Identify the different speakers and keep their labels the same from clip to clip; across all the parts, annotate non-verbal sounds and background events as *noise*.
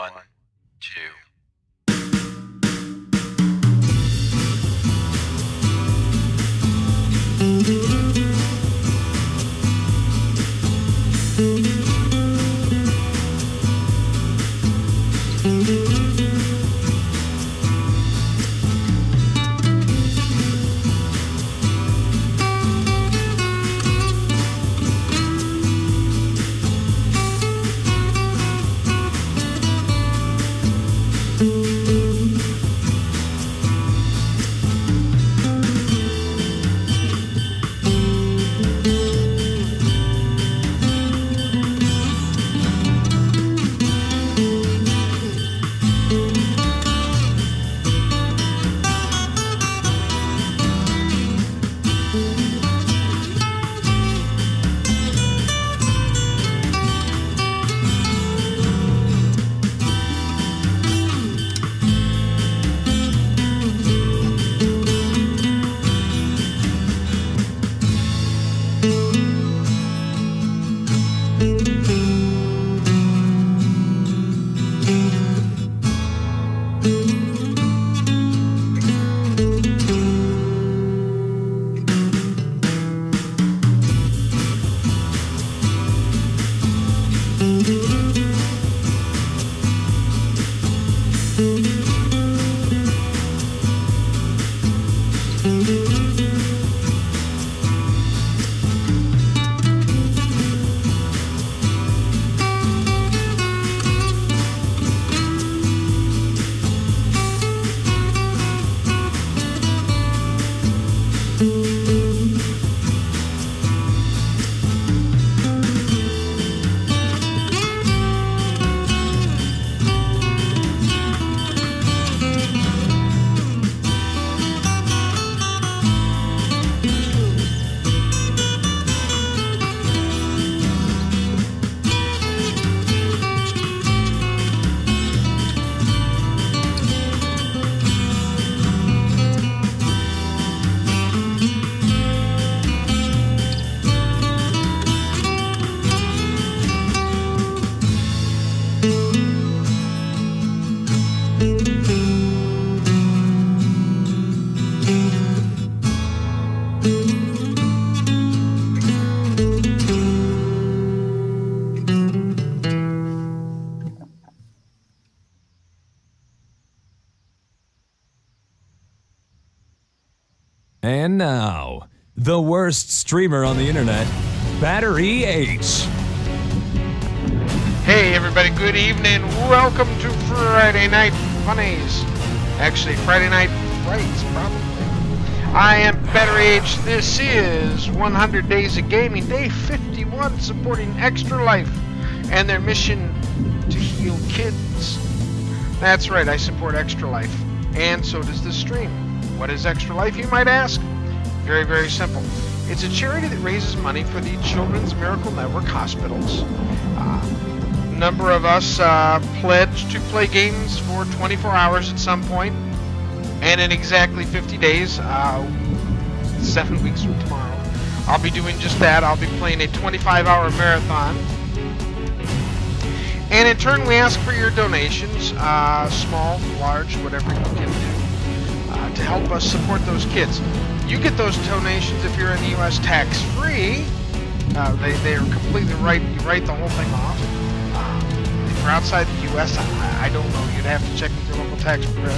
Speaker 1: One,
Speaker 2: And now, the worst streamer on the internet, Battery H.
Speaker 3: Hey everybody, good evening. Welcome to Friday Night Funnies. Actually, Friday Night Frights, probably. I am Battery H. This is 100 Days of Gaming, day 51, supporting Extra Life and their mission to heal kids. That's right, I support Extra Life, and so does this stream. What is Extra Life, you might ask? Very, very simple. It's a charity that raises money for the Children's Miracle Network hospitals. Uh, number of us uh, to play games for 24 hours at some point, and in exactly 50 days, uh, seven *laughs* weeks from tomorrow, I'll be doing just that. I'll be playing a 25-hour marathon. And in turn, we ask for your donations, uh, small, large, whatever you can do, to help us support those kids. You get those donations if you're in the U.S. tax-free. Uh, they, they are completely right. You write the whole thing off. Uh, if you're outside the U.S., I, I don't know. You'd have to check with your local tax preparer.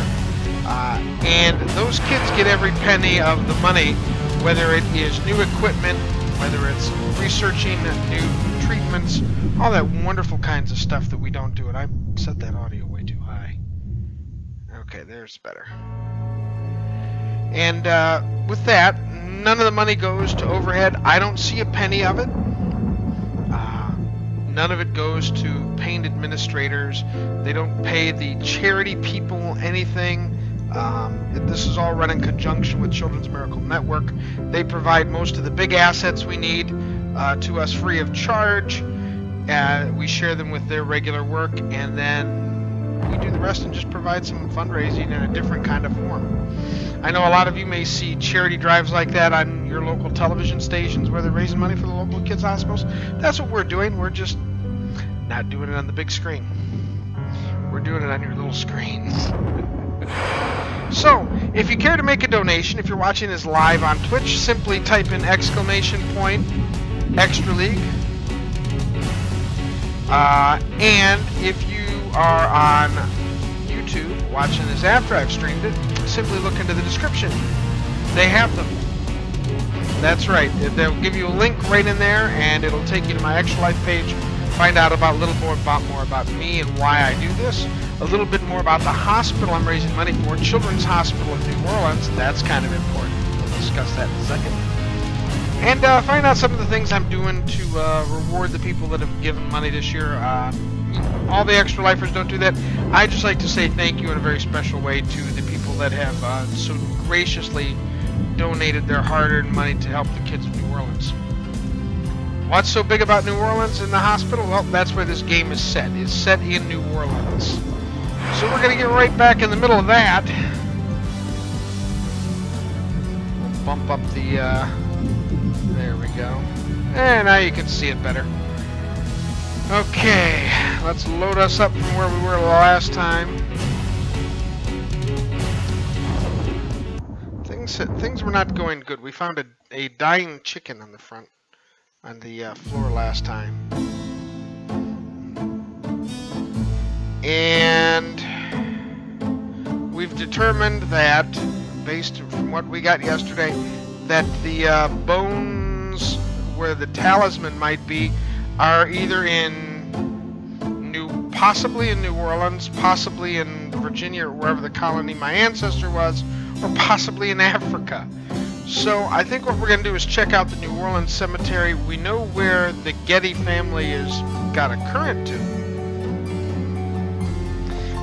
Speaker 3: Uh, and those kids get every penny of the money, whether it is new equipment, whether it's researching new treatments, all that wonderful kinds of stuff that we don't do. And I set that audio way too high. Okay, there's better. And uh, with that, none of the money goes to overhead. I don't see a penny of it. Uh, none of it goes to paying administrators. They don't pay the charity people anything. Um, this is all run in conjunction with Children's Miracle Network. They provide most of the big assets we need uh, to us free of charge. Uh, we share them with their regular work, and then we do the rest and just provide some fundraising in a different kind of form. I know a lot of you may see charity drives like that on your local television stations where they're raising money for the local kids' hospitals. That's what we're doing. We're just not doing it on the big screen. We're doing it on your little screens. *laughs* so, if you care to make a donation, if you're watching this live on Twitch, simply type in exclamation point extra league. Uh, and if you are on YouTube watching this after I've streamed it, simply look into the description. They have them. That's right. They'll give you a link right in there, and it'll take you to my Extra Life page. Find out about a little more about more about me and why I do this. A little bit more about the hospital I'm raising money for, Children's Hospital in New Orleans. That's kind of important. We'll discuss that in a second. And uh, find out some of the things I'm doing to uh, reward the people that have given money this year. Uh, all the extra lifers don't do that. I just like to say thank you in a very special way to the people that have uh, so graciously donated their hard-earned money to help the kids of New Orleans. What's so big about New Orleans and the hospital? Well, that's where this game is set. It's set in New Orleans. So we're going to get right back in the middle of that. We'll bump up the... Uh, there we go. And now you can see it better. Okay, let's load us up from where we were last time. Things things were not going good. We found a, a dying chicken on the front, on the uh, floor last time. And we've determined that, based from what we got yesterday, that the uh, bones where the talisman might be are either in New, possibly in New Orleans, possibly in Virginia or wherever the colony my ancestor was, or possibly in Africa. So I think what we're going to do is check out the New Orleans cemetery. We know where the Gedde family is got a current to.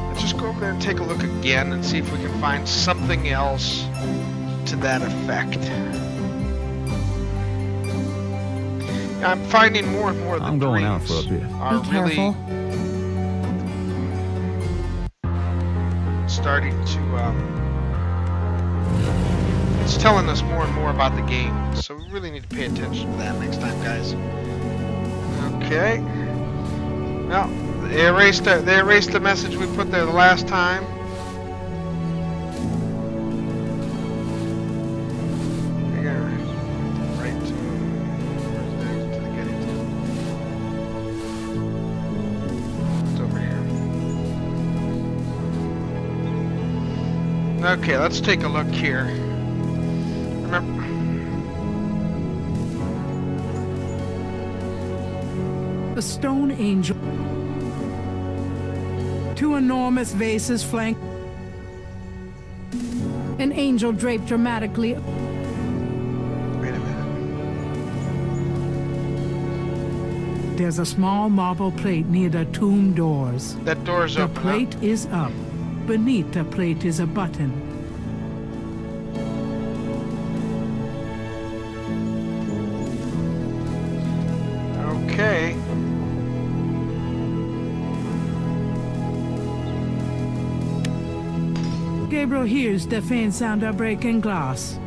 Speaker 3: Let's just go over there and take a look again and see if we can find something else to that effect. I'm finding more and more of the
Speaker 1: I'm going out for a bit.
Speaker 3: are
Speaker 4: Be
Speaker 3: really
Speaker 4: careful.
Speaker 3: starting to um, it's telling us more and more about the game so we really need to pay attention to that next time guys okay well they erased the, they erased the message we put there the last time Okay, let's take a look here. Remember.
Speaker 4: The stone angel. Two enormous vases flank. An angel draped dramatically.
Speaker 3: Wait a minute.
Speaker 4: There's a small marble plate near the tomb doors.
Speaker 3: That door's
Speaker 4: The
Speaker 3: open. huh?
Speaker 4: plate is up. Beneath the plate is a button.
Speaker 3: Okay.
Speaker 4: Gabriel hears the faint sound of breaking glass.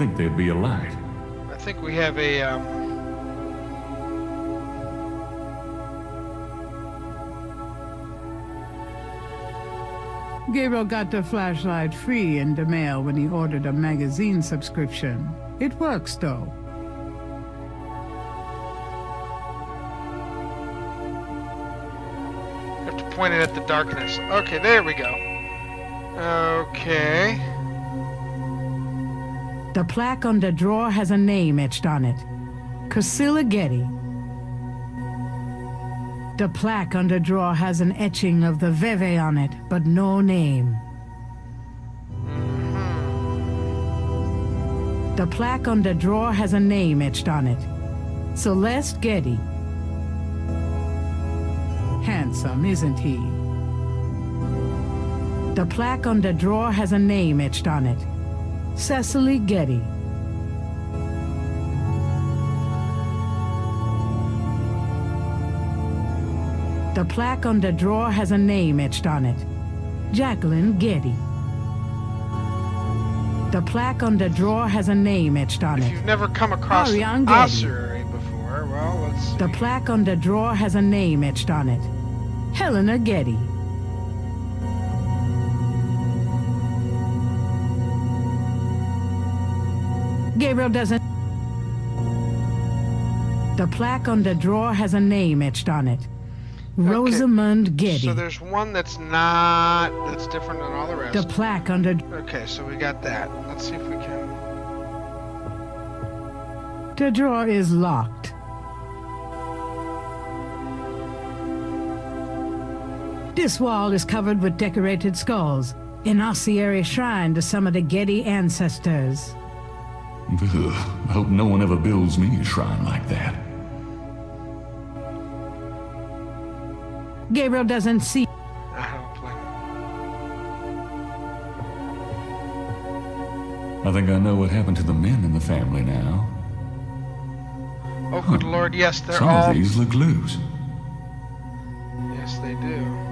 Speaker 1: Think they'd be alive.
Speaker 3: I think we have a. Um,
Speaker 4: Gabriel got the flashlight free in the mail when he ordered a magazine subscription. It works though.
Speaker 3: have to point it at the darkness. Okay, there we go. Okay.
Speaker 4: The plaque on the drawer has a name etched on it. Casilla Gedde. The plaque on the drawer has an etching of the Veve on it, but no name. The plaque on the drawer has a name etched on it. Celeste Gedde. Handsome, isn't he? The plaque on the drawer has a name etched on it. Cecily Gedde. The plaque on the drawer has a name etched on it. Jacqueline Gedde. The plaque on the drawer has a name etched on
Speaker 3: If
Speaker 4: it.
Speaker 3: you've never come across an ossuary before, well, let's see.
Speaker 4: The plaque on the drawer has a name etched on it. Helena Gedde. Gabriel doesn't. The plaque on the drawer has a name etched on it. Rosamund Gedde.
Speaker 3: So there's one that's not, that's different than all the rest.
Speaker 4: the plaque on the
Speaker 3: okay, so we got that. Let's see if we can.
Speaker 4: the drawer is locked. This wall is covered with decorated skulls, an ossuary shrine to some of the Gedde ancestors.
Speaker 5: Ugh, I hope no one ever builds me a shrine like that.
Speaker 4: Gabriel doesn't see
Speaker 3: I don't blame him.
Speaker 5: I think I know what happened to the men in the family now.
Speaker 3: Oh, good lord, yes, they're
Speaker 5: Some
Speaker 3: all.
Speaker 5: of these look loose.
Speaker 3: Yes, they do.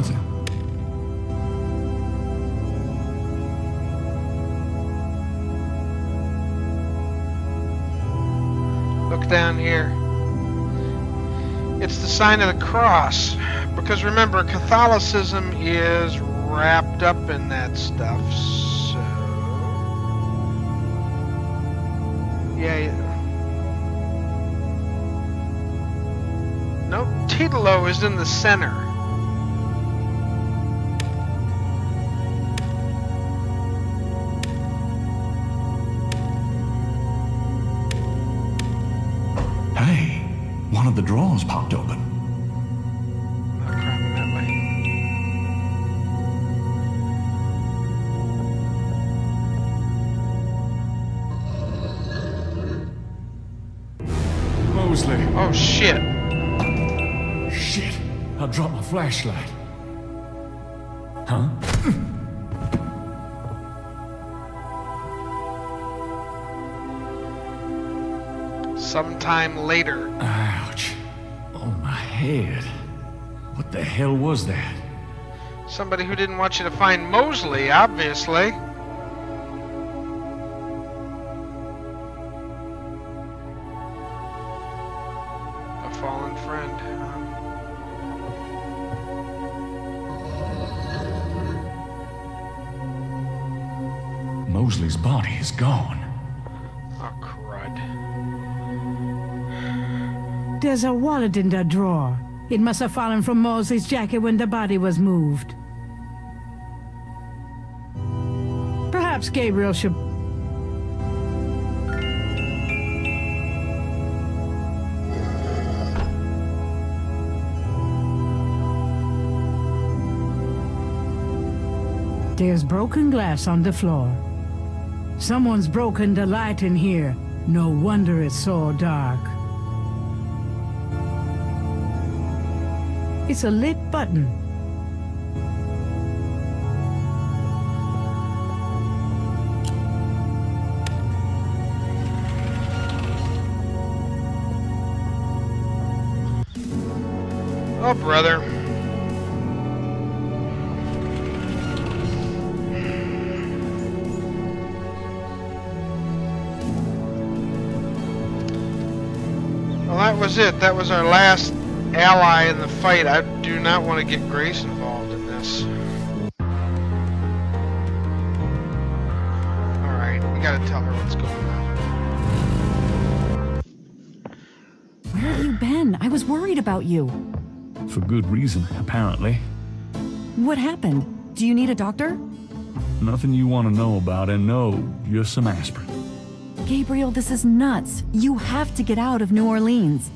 Speaker 5: Nothing.
Speaker 3: Look down here. It's the sign of the cross. Because remember, Catholicism is wrapped up in that stuff. So. Yeah. yeah. Nope. Titolo is in the center.
Speaker 5: Of the drawers popped open.
Speaker 3: That way.
Speaker 5: Mosley.
Speaker 3: Oh shit.
Speaker 5: Shit, I dropped my flashlight. Huh?
Speaker 3: Sometime later.
Speaker 5: Head. What the hell was that?
Speaker 3: Somebody who didn't want you to find Mosley, obviously.
Speaker 4: There's a wallet in the drawer. It must have fallen from Mosley's jacket when the body was moved. Perhaps Gabriel should. There's broken glass on the floor. Someone's broken the light in here. No wonder it's so dark. It's a lit button.
Speaker 3: Oh, brother. Well, that was it. That was our last ally in the fight. I do not want to get Grace involved in this. Alright, we gotta tell her what's going on.
Speaker 6: Where have you been? I was worried about you.
Speaker 5: For good reason, apparently.
Speaker 6: What happened? Do you need a doctor?
Speaker 5: Nothing you want to know about, and no, just some aspirin.
Speaker 6: Gabriel, this is nuts. You have to get out of New Orleans.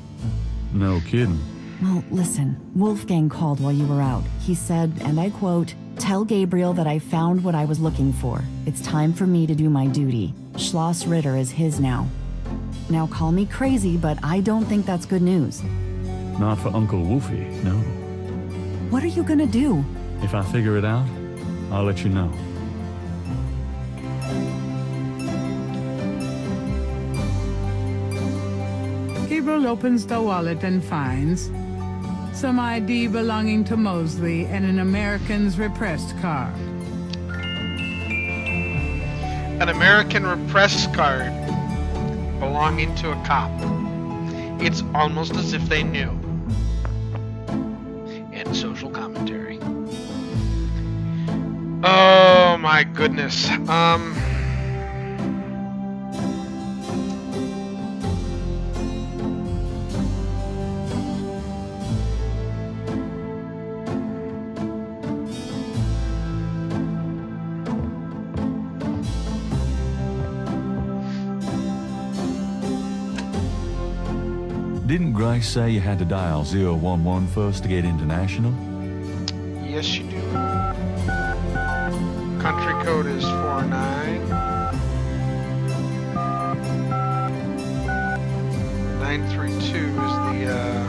Speaker 5: No kidding.
Speaker 6: Well, listen, Wolfgang called while you were out. He said, and I quote, Tell Gabriel that I found what I was looking for. It's time for me to do my duty. Schloss Ritter is his now. Now call me crazy, but I don't think that's good news.
Speaker 5: Not for Uncle Wolfie, no.
Speaker 6: What are you gonna do?
Speaker 5: If I figure it out, I'll let you know.
Speaker 4: Gabriel opens the wallet and finds some ID belonging to Mosley and an American's repressed card.
Speaker 3: An American repressed card belonging to a cop. It's almost as if they knew. And social commentary. Oh my goodness. Um.
Speaker 5: Grace say you had to dial 011 first to get international?
Speaker 3: Yes, you do. Country code is 49. 932 is the uh,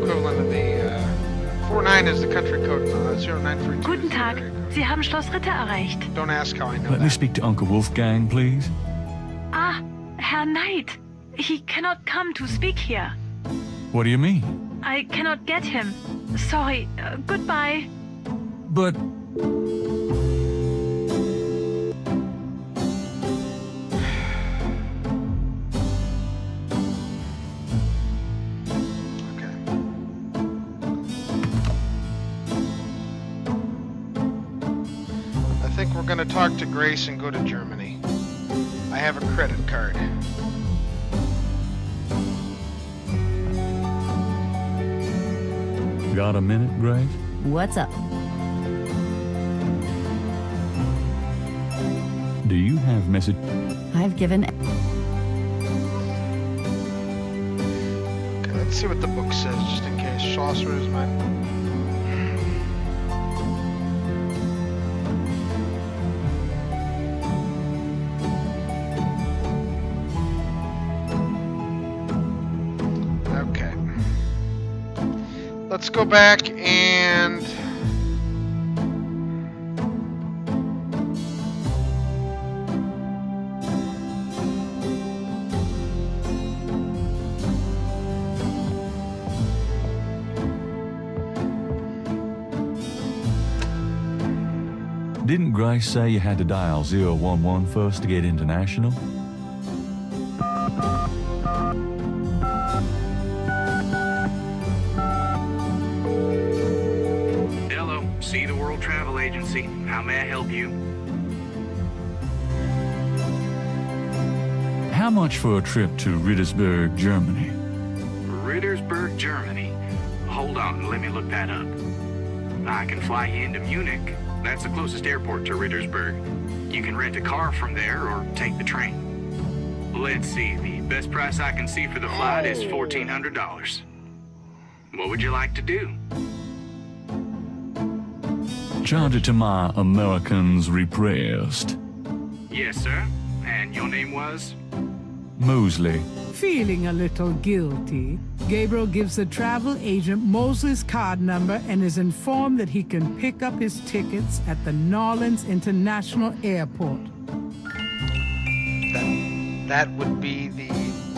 Speaker 3: equivalent of the uh, 49 is the country code. Uh, 0932
Speaker 7: Guten
Speaker 3: is the
Speaker 7: Tag. Sie haben Schloss Ritter erreicht.
Speaker 3: Don't ask how I know
Speaker 5: Let me speak to Uncle Wolfgang, please.
Speaker 7: Herr Knight. He cannot come to speak here.
Speaker 5: What do you mean?
Speaker 7: I cannot get him. Sorry. Uh, goodbye.
Speaker 5: But
Speaker 3: Okay. I think we're gonna talk to Grace and go to Germany. I have a credit card.
Speaker 5: got a minute, Grace?
Speaker 6: What's up?
Speaker 5: Do you have message?
Speaker 6: I've given.
Speaker 3: Okay, let's see what the book says, just in case. Chaucer is my. Let's go back and.
Speaker 5: Didn't Grace say you had to dial 011 first to get international? For a trip to Rittersberg, Germany?
Speaker 8: Rittersberg, Germany. Hold on, let me look that up. I can fly you into Munich. That's the closest airport to Rittersberg. You can rent a car from there or take the train. Let's see, the best price I can see for the flight is $1,400. What would you like to do?
Speaker 5: Charge it to my Americans repressed.
Speaker 8: Yes, sir. And your name was?
Speaker 5: Mosley.
Speaker 4: Feeling a little guilty, Gabriel gives the travel agent Mosley's card number and is informed that he can pick up his tickets at the Norlands International Airport.
Speaker 3: That, that would be the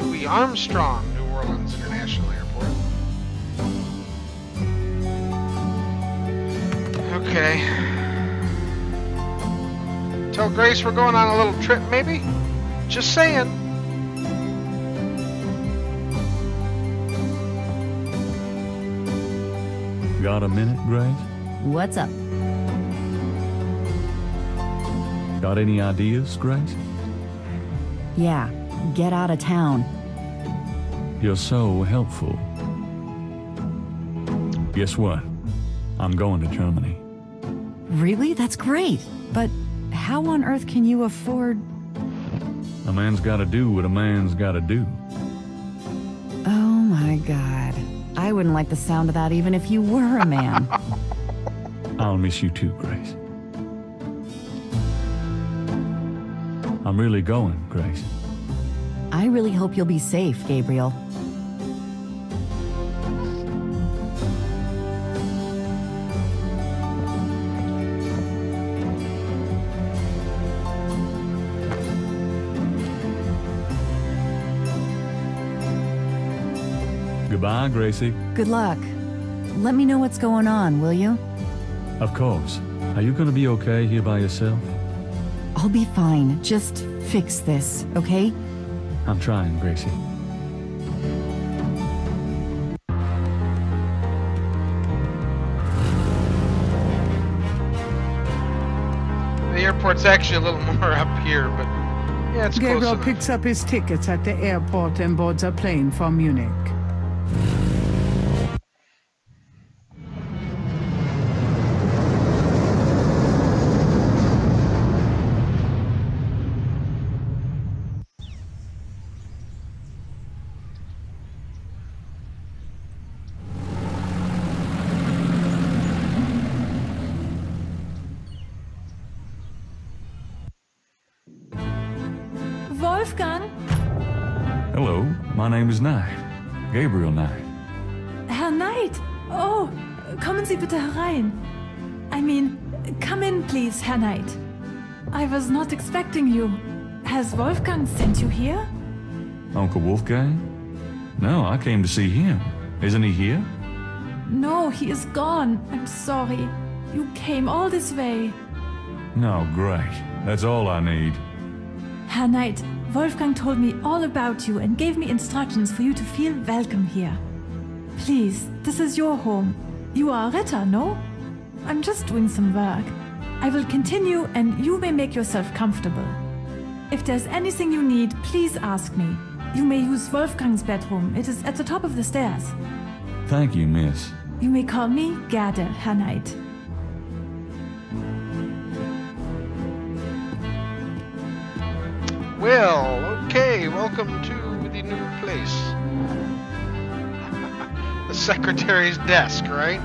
Speaker 3: Louis Armstrong New Orleans International Airport. Okay. Tell Grace we're going on a little trip, maybe? Just saying.
Speaker 5: Got a minute, Grace?
Speaker 6: What's up?
Speaker 5: Got any ideas, Grace?
Speaker 6: Yeah, get out of town.
Speaker 5: You're so helpful. Guess what? I'm going to Germany.
Speaker 6: Really? That's great. But how on earth can you afford.
Speaker 5: A man's gotta do what a man's gotta do.
Speaker 6: Oh my god. I wouldn't like the sound of that even if you were a man.
Speaker 5: I'll miss you too, Grace. I'm really going, Grace.
Speaker 6: I really hope you'll be safe, Gabriel.
Speaker 5: Goodbye, Gracie.
Speaker 6: Good luck. Let me know what's going on, will you?
Speaker 5: Of course. Are you gonna be okay here by yourself?
Speaker 6: I'll be fine. Just fix this, okay?
Speaker 5: I'm trying, Gracie.
Speaker 3: The airport's actually a little *laughs* more up here, but yeah, it's close
Speaker 4: Gabriel
Speaker 3: enough.
Speaker 4: picks up his tickets at the airport and boards a plane for Munich.
Speaker 5: Knight. Gabriel Knight.
Speaker 7: Herr Knight! Oh, kommen Sie bitte herein. I mean, come in, please, Herr Knight. I was not expecting you. Has Wolfgang sent you here?
Speaker 5: Uncle Wolfgang? No, I came to see him. Isn't he here?
Speaker 7: No, he is gone. I'm sorry. You came all this way.
Speaker 5: No, great. That's all I need.
Speaker 7: Herr Knight, Wolfgang told me all about you and gave me instructions for you to feel welcome here. Please, this is your home. You are a Ritter, no? I'm just doing some work. I will continue and you may make yourself comfortable. If there's anything you need, please ask me. You may use Wolfgang's bedroom. It is at the top of the stairs.
Speaker 5: Thank you, miss.
Speaker 7: You may call me Gerde, Herr Knight.
Speaker 3: Well, okay, welcome to the new place. *laughs* the secretary's desk, right?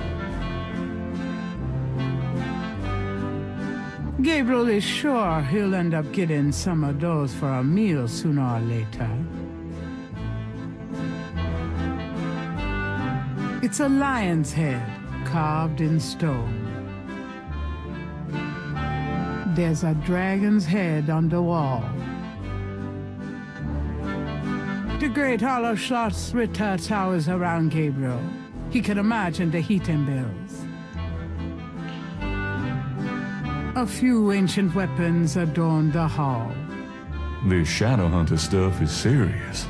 Speaker 4: Gabriel is sure he'll end up getting some of those for a meal sooner or later. It's a lion's head carved in stone. There's a dragon's head on the wall. The great hollow Schloss Ritter towers around Gabriel. He can imagine the heat and bills. A few ancient weapons adorn the hall.
Speaker 5: This Shadowhunter stuff is serious.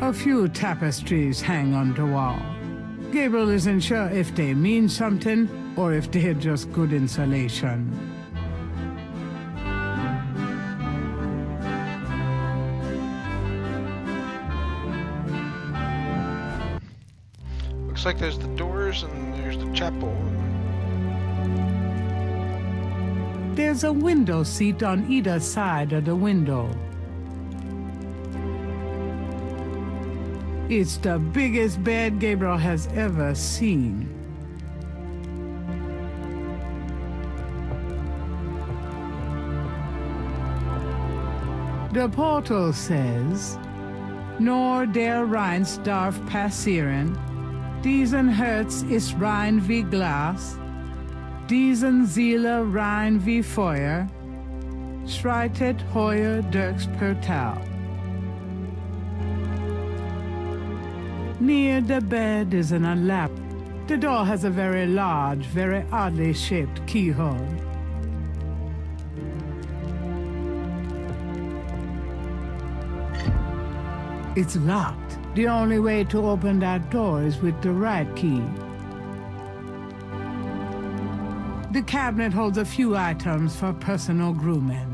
Speaker 4: A few tapestries hang on the wall. Gabriel isn't sure if they mean something or if they're just good insulation.
Speaker 3: Looks like there's the doors and there's the chapel.
Speaker 4: There's a window seat on either side of the window. It's the biggest bed Gabriel has ever seen. The portal says, Nor der Rheins darf passieren, diesen Herz ist rein wie Glas, diesen Seele rein wie Feuer, schreitet heuer durchs Portal. Near the bed is an lap. The door has a very large, very oddly shaped keyhole. It's locked. The only way to open that door is with the right key. The cabinet holds a few items for personal grooming.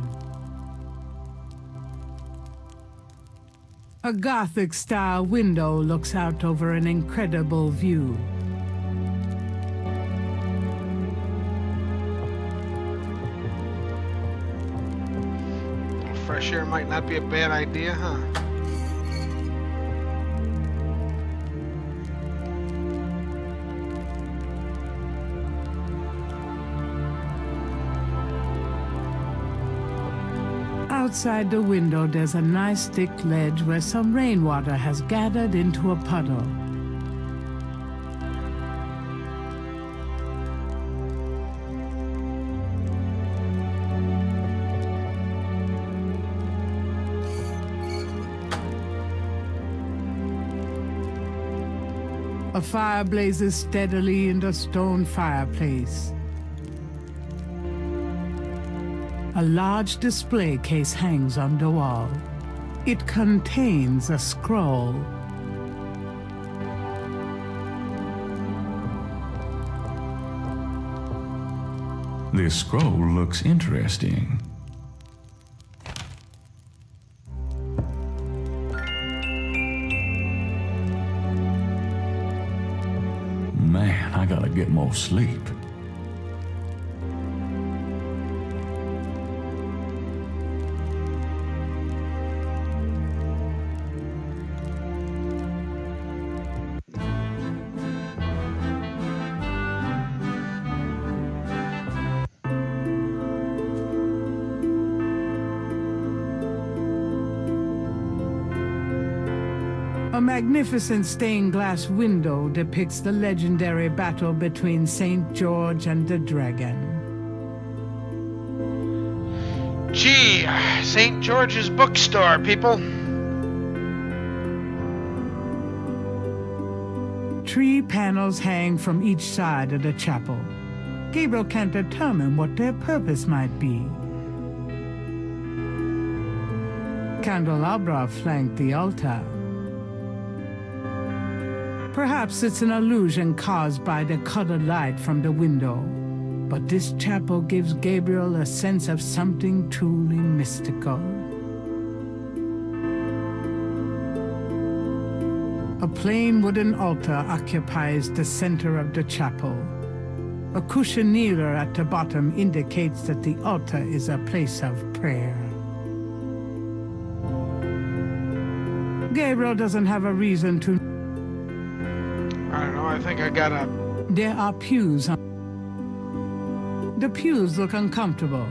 Speaker 4: A Gothic style window looks out over an incredible view.
Speaker 3: Fresh air might not be a bad idea, huh?
Speaker 4: Outside the window, there's a nice thick ledge where some rainwater has gathered into a puddle. A fire blazes steadily in the stone fireplace. A large display case hangs on the wall. It contains a scroll.
Speaker 5: This scroll looks interesting. Man, I gotta get more sleep.
Speaker 4: Magnificent stained glass window depicts the legendary battle between St. George and the dragon.
Speaker 3: Gee, St. George's bookstore, people.
Speaker 4: Tree panels hang from each side of the chapel. Gabriel can't determine what their purpose might be. Candelabra flank the altar. Perhaps it's an illusion caused by the colored light from the window. But this chapel gives Gabriel a sense of something truly mystical. A plain wooden altar occupies the center of the chapel. A cushionier at the bottom indicates that the altar is a place of prayer. Gabriel doesn't have a reason to.
Speaker 3: I don't know, I think I got a.
Speaker 4: There are pews. on- The pews look uncomfortable.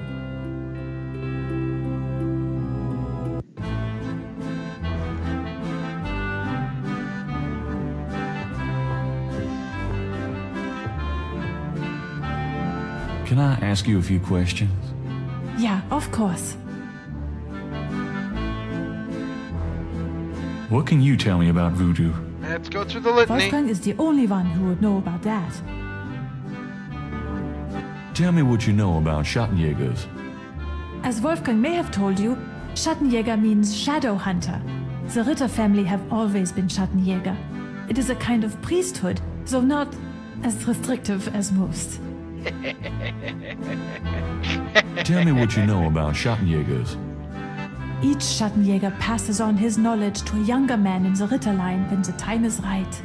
Speaker 5: Can I ask you a few questions?
Speaker 7: Yeah, of course.
Speaker 5: What can you tell me about voodoo?
Speaker 3: Let's go through the litany.
Speaker 7: Wolfgang is the only one who would know about that.
Speaker 5: Tell me what you know about Schattenjägers.
Speaker 7: As Wolfgang may have told you, Schattenjäger means shadow hunter. The Ritter family have always been Schattenjäger. It is a kind of priesthood, though not as restrictive as most.
Speaker 5: Tell me what you know about Schattenjägers.
Speaker 7: Each Schattenjäger passes on his knowledge to a younger man in the Ritter line when the time is right.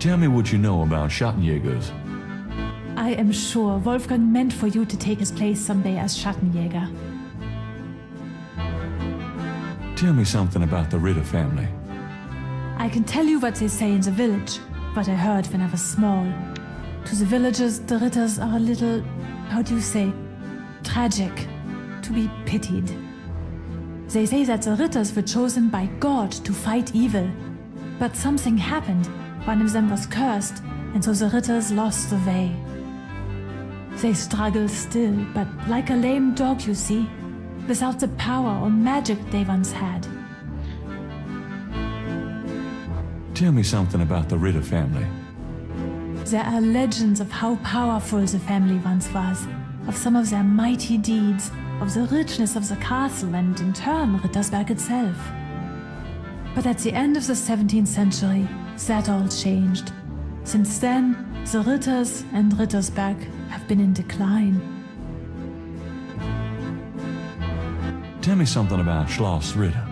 Speaker 5: Tell me what you know about Schattenjägers.
Speaker 7: I am sure Wolfgang meant for you to take his place someday as Schattenjäger.
Speaker 5: Tell me something about the Ritter family.
Speaker 7: I can tell you what they say in the village, what I heard when I was small. To the villagers, the Ritters are a little, how do you say, tragic, to be pitied. They say that the Ritters were chosen by God to fight evil. But something happened. One of them was cursed, and so the Ritters lost the way. They struggle still, but like a lame dog, you see, without the power or magic they once had.
Speaker 5: Tell me something about the Ritter family.
Speaker 7: There are legends of how powerful the family once was, of some of their mighty deeds, of the richness of the castle, and in turn, Rittersberg itself. But at the end of the 17th century, that all changed. Since then, the Ritters and Rittersberg have been in decline.
Speaker 5: Tell me something about Schloss Ritter.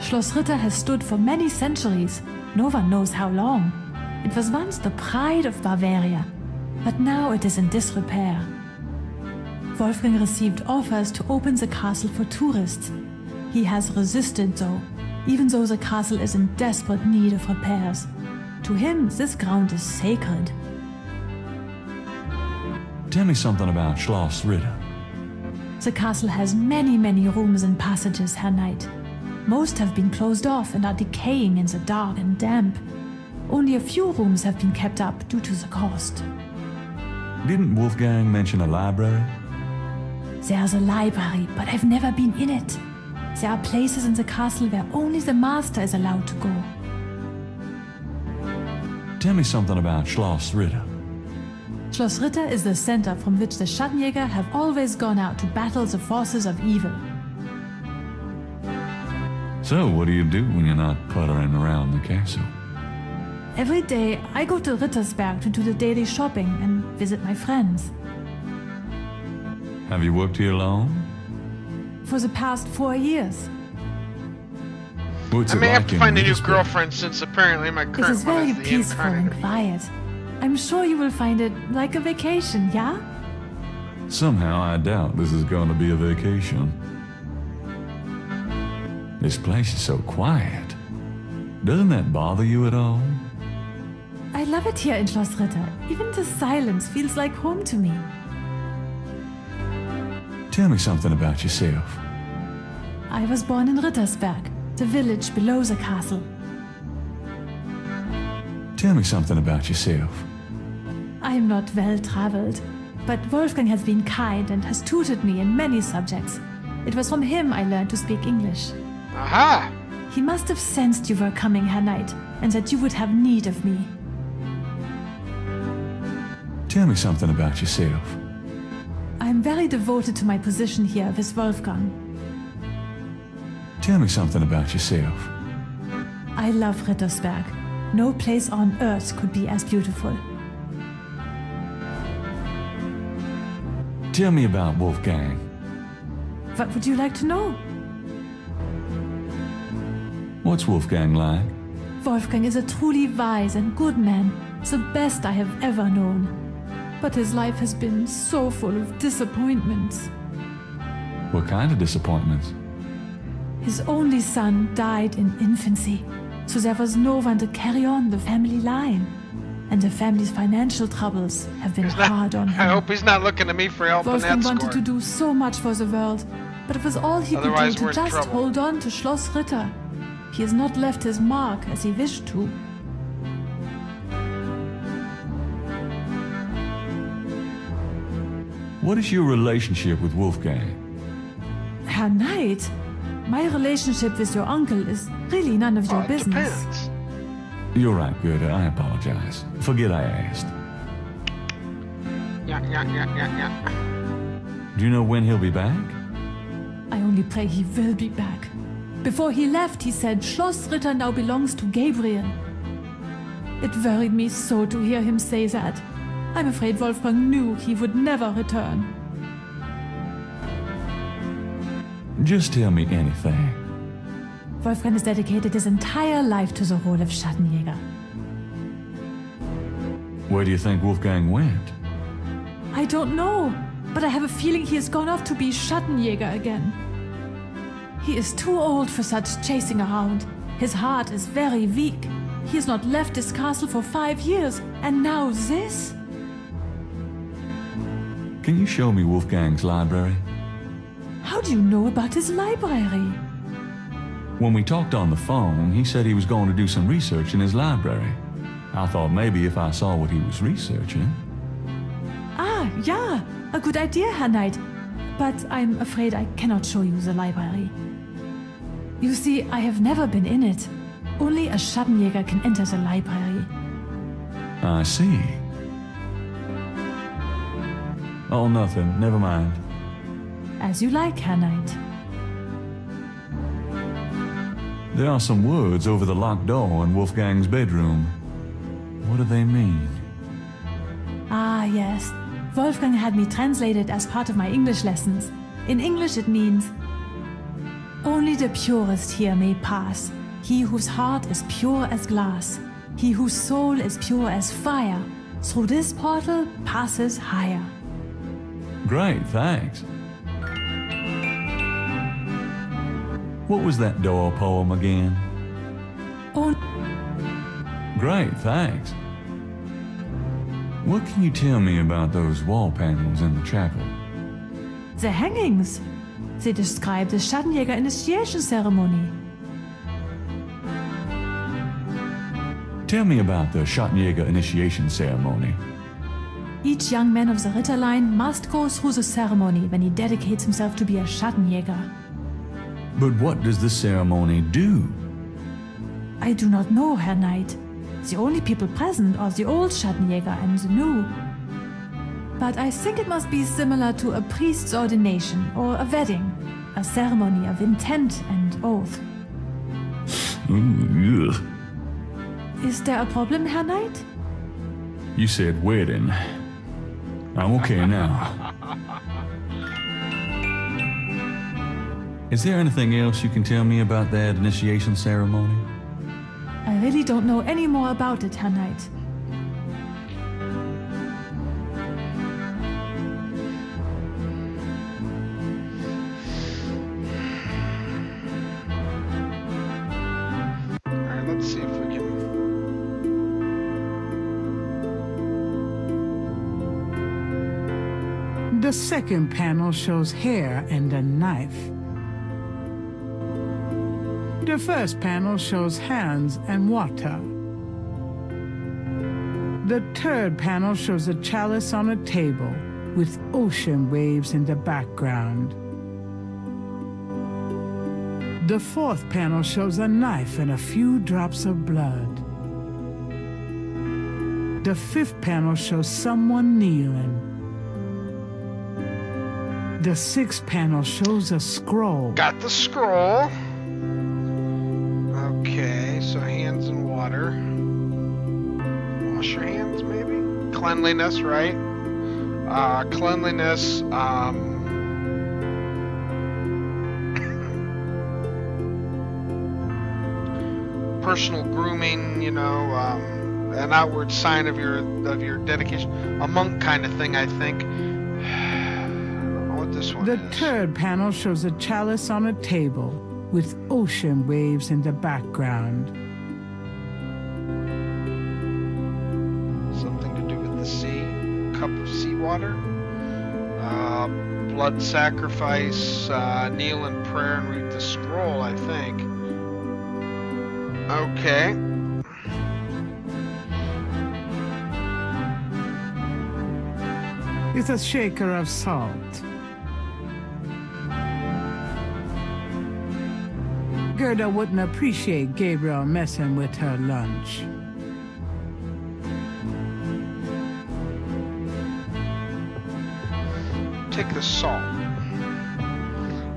Speaker 7: Schloss Ritter has stood for many centuries, no one knows how long. It was once the pride of Bavaria, but now it is in disrepair. Wolfgang received offers to open the castle for tourists. He has resisted, though, even though the castle is in desperate need of repairs. To him, this ground is sacred.
Speaker 5: Tell me something about Schloss Ritter.
Speaker 7: The castle has many, many rooms and passages, Herr Knight. Most have been closed off and are decaying in the dark and damp. Only a few rooms have been kept up due to the cost.
Speaker 5: Didn't Wolfgang mention a library?
Speaker 7: There's a library, but I've never been in it. There are places in the castle where only the master is allowed to go.
Speaker 5: Tell me something about Schloss Ritter.
Speaker 7: Schloss Ritter is the center from which the Schattenjäger have always gone out to battle the forces of evil.
Speaker 5: So, what do you do when you're not puttering around the castle?
Speaker 7: Every day, I go to Rittersberg to do the daily shopping and visit my friends.
Speaker 5: Have you worked here long?
Speaker 7: For the past four years.
Speaker 5: What's
Speaker 3: I
Speaker 5: it
Speaker 3: may have to find a new girlfriend since apparently my
Speaker 7: It
Speaker 3: current
Speaker 7: is
Speaker 3: one
Speaker 7: very
Speaker 3: is the
Speaker 7: peaceful and quiet. I'm sure you will find it like a vacation, yeah?
Speaker 5: Somehow I doubt this is going to be a vacation. This place is so quiet. Doesn't that bother you at all?
Speaker 7: I love it here in Schloss Ritter. Even the silence feels like home to me.
Speaker 5: Tell me something about yourself.
Speaker 7: I was born in Rittersberg, the village below the castle.
Speaker 5: Tell me something about yourself.
Speaker 7: I am not well traveled, but Wolfgang has been kind and has tutored me in many subjects. It was from him I learned to speak English.
Speaker 3: Aha!
Speaker 7: He must have sensed you were coming, Herr Knight, and that you would have need of me.
Speaker 5: Tell me something about yourself.
Speaker 7: I am very devoted to my position here with Wolfgang.
Speaker 5: Tell me something about yourself.
Speaker 7: I love Rittersberg. No place on earth could be as beautiful.
Speaker 5: Tell me about Wolfgang.
Speaker 7: What would you like to know?
Speaker 5: What's Wolfgang like?
Speaker 7: Wolfgang is a truly wise and good man, the best I have ever known. But his life has been so full of disappointments.
Speaker 5: What kind of disappointments?
Speaker 7: His only son died in infancy, so there was no one to carry on the family line. And the family's financial troubles have been
Speaker 3: He's not-
Speaker 7: hard on him.
Speaker 3: I hope he's not looking to me for help in
Speaker 7: Wolfgang
Speaker 3: that
Speaker 7: wanted
Speaker 3: score.
Speaker 7: to do so much for the world, but it was all he
Speaker 3: Otherwise
Speaker 7: could do to just
Speaker 3: trouble.
Speaker 7: hold on to Schloss Ritter. He has not left his mark as he wished to.
Speaker 5: What is your relationship with Wolfgang?
Speaker 7: Herr Knight, my relationship with your uncle is really none of your
Speaker 3: Well, it
Speaker 7: business.
Speaker 3: depends.
Speaker 5: You're right, Gerde. I apologize. Forget I asked.
Speaker 3: Yeah, yeah, yeah, yeah, yeah.
Speaker 5: Do you know when he'll be back?
Speaker 7: I only pray he will be back. Before he left, he said Schloss Ritter now belongs to Gabriel. It worried me so to hear him say that. I'm afraid Wolfgang knew he would never return.
Speaker 5: Just tell me anything.
Speaker 7: Wolfgang has dedicated his entire life to the role of Schattenjäger.
Speaker 5: Where do you think Wolfgang went?
Speaker 7: I don't know, but I have a feeling he has gone off to be Schattenjäger again. He is too old for such chasing around. His heart is very weak. He has not left his castle for five years, and now this?
Speaker 5: Can you show me Wolfgang's library?
Speaker 7: How do you know about his library?
Speaker 5: When we talked on the phone, he said he was going to do some research in his library. I thought maybe if I saw what he was researching.
Speaker 7: Ah, yeah, a good idea, Herr Knight. But I'm afraid I cannot show you the library. You see, I have never been in it. Only a Schattenjäger can enter the library.
Speaker 5: I see. Oh, nothing. Never mind.
Speaker 7: As you like, Herr Knight.
Speaker 5: There are some words over the locked door in Wolfgang's bedroom. What do they mean?
Speaker 7: Ah, yes. Wolfgang had me translated as part of my English lessons. In English, it means Only the purest here may pass. He whose heart is pure as glass. He whose soul is pure as fire. Through this portal passes higher.
Speaker 5: Great, thanks. What was that door poem again?
Speaker 7: Oh,
Speaker 5: Great, thanks. What can you tell me about those wall panels in the chapel?
Speaker 7: the hangings. They describe the Schattenjäger initiation ceremony.
Speaker 5: Tell me about the Schattenjäger initiation ceremony.
Speaker 7: Each young man of the Ritterline must go through the ceremony when he dedicates himself to be a Schattenjäger.
Speaker 5: But what does the ceremony do?
Speaker 7: I do not know, Herr Knight. The only people present are the old Schattenjäger and the new. But I think it must be similar to a priest's ordination or a wedding, a ceremony of intent and oath.
Speaker 5: Ooh.
Speaker 7: Is there a problem, Herr Knight?
Speaker 5: You said wedding. I'm okay now. Is there anything else you can tell me about that initiation ceremony?
Speaker 7: I really don't know any more about it, Herr Knight.
Speaker 4: Second panel shows hair and a knife. The first panel shows hands and water. The third panel shows a chalice on a table with ocean waves in the background. The fourth panel shows a knife and a few drops of blood. The fifth panel shows someone kneeling. The sixth panel shows a scroll.
Speaker 3: Got the scroll. Okay, so hands in water. Wash your hands, maybe? Cleanliness, right? Uh, cleanliness, um. *coughs* personal grooming, you know, um, an outward sign of your of your dedication, a monk kind of thing, I think.
Speaker 4: The third panel shows a chalice on a table with ocean waves in the background.
Speaker 3: something to do with the sea, cup of seawater, uh, blood sacrifice, uh, kneel in prayer and read the scroll, I think. Okay.
Speaker 4: It's a shaker of salt. Gerde wouldn't appreciate Gabriel messing with her lunch.
Speaker 3: Take the salt.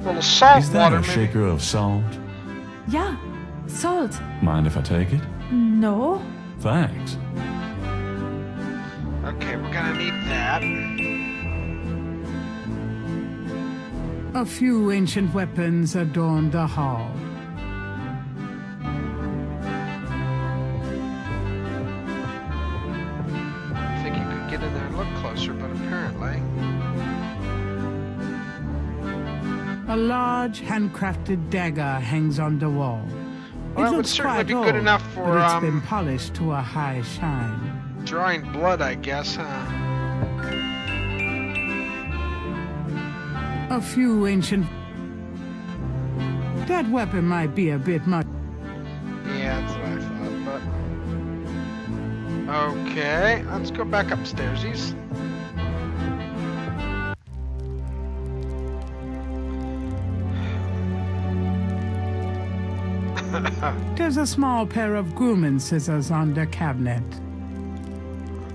Speaker 3: little salt
Speaker 5: Is that
Speaker 3: water,
Speaker 5: a
Speaker 3: maybe.
Speaker 5: shaker of salt?
Speaker 7: Yeah, salt.
Speaker 5: Mind if I take it?
Speaker 7: No.
Speaker 5: Thanks.
Speaker 3: Okay, we're gonna need that.
Speaker 4: A few ancient weapons adorn the hall. A large handcrafted dagger hangs on the wall.
Speaker 3: Well, that
Speaker 4: it
Speaker 3: would certainly
Speaker 4: quite
Speaker 3: be
Speaker 4: old,
Speaker 3: good enough for,
Speaker 4: but it's
Speaker 3: um,
Speaker 4: been polished to a high shine.
Speaker 3: Drawing blood, I guess, huh?
Speaker 4: A few ancient. That weapon might be a bit much.
Speaker 3: Yeah, that's what I thought, but. Okay, let's go back upstairsies.
Speaker 4: There's a small pair of grooming scissors on the cabinet.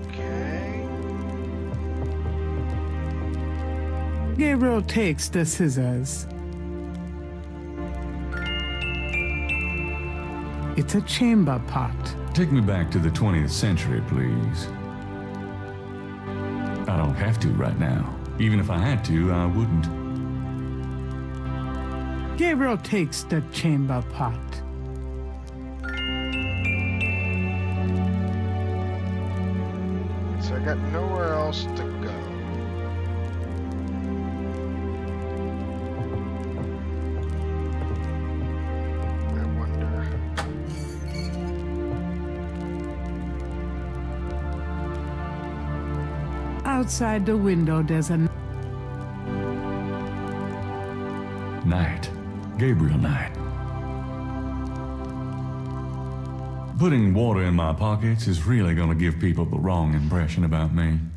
Speaker 3: Okay.
Speaker 4: Gabriel takes the scissors. It's a chamber pot.
Speaker 5: Take me back to the 20th century, please. I don't have to right now. Even if I had to, I wouldn't.
Speaker 4: Gabriel takes the chamber pot. Outside the window, there's a
Speaker 5: Knight. Gabriel Knight. Putting water in my pockets is really going to give people the wrong impression about me. *laughs*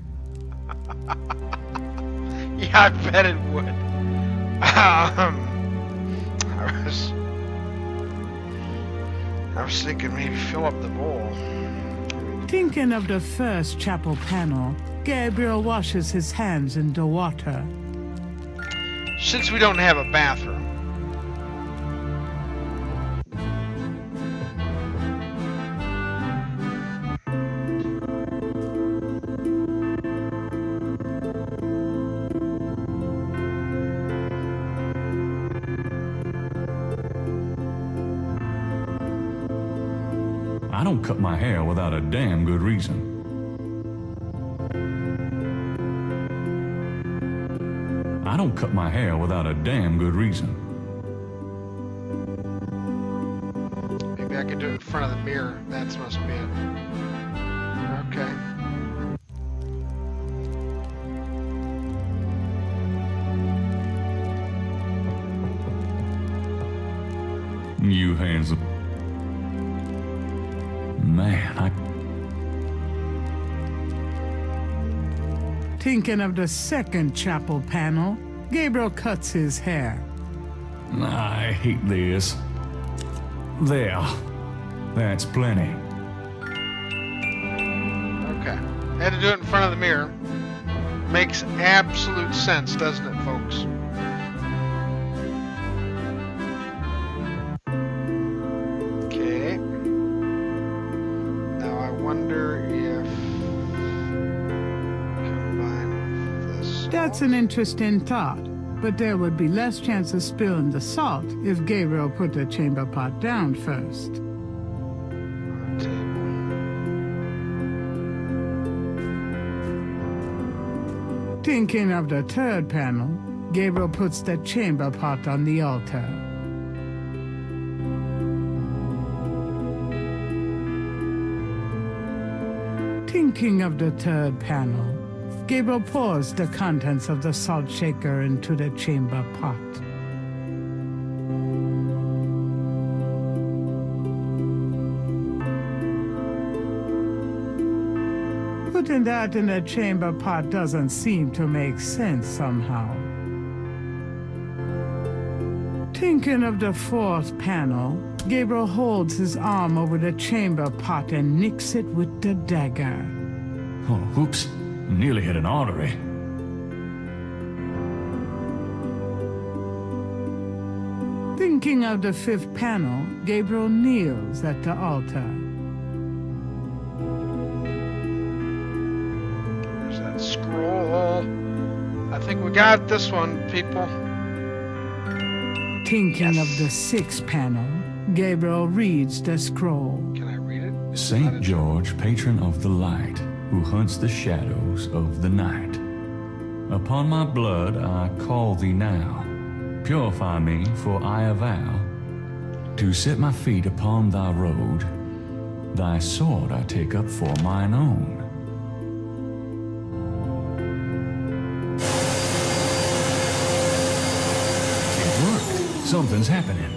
Speaker 3: Yeah, I bet it would. Um, I was, I was thinking maybe fill up the bowl.
Speaker 4: Thinking of the first chapel panel, Gabriel washes his hands in the water.
Speaker 3: Since we don't have a bathroom,
Speaker 5: I don't cut my hair without a damn good reason. Cut my hair without a damn good reason.
Speaker 3: maybe I could do it in front of the mirror. That's must be it. Okay.
Speaker 5: You handsome. Man, I
Speaker 4: Thinking of the second chapel panel, Gabriel cuts his hair.
Speaker 5: I hate this. There. That's plenty.
Speaker 3: Okay. Had to do it in front of the mirror. Makes absolute sense, doesn't it, folks?
Speaker 4: That's an interesting thought, but there would be less chance of spilling the salt if Gabriel put the chamber pot down first. Thinking of the third panel, Gabriel puts the chamber pot on the altar. Thinking of the third panel, Gabriel pours the contents of the salt shaker into the chamber pot. Putting that in a chamber pot doesn't seem to make sense somehow. Thinking of the fourth panel, Gabriel holds his arm over the chamber pot and nicks it with the dagger.
Speaker 5: Oh, oops. Nearly hit an artery.
Speaker 4: Thinking of the fifth panel, Gabriel kneels at the altar.
Speaker 3: There's that scroll. I think we got this one, people.
Speaker 4: Thinking of the sixth panel, Gabriel reads the scroll.
Speaker 3: Can I read it?
Speaker 5: Saint George, patron of the light, who hunts the shadows of the night. Upon my blood I call thee now. Purify me, for I avow to set my feet upon thy road. Thy sword I take up for mine own. It worked. Something's happening.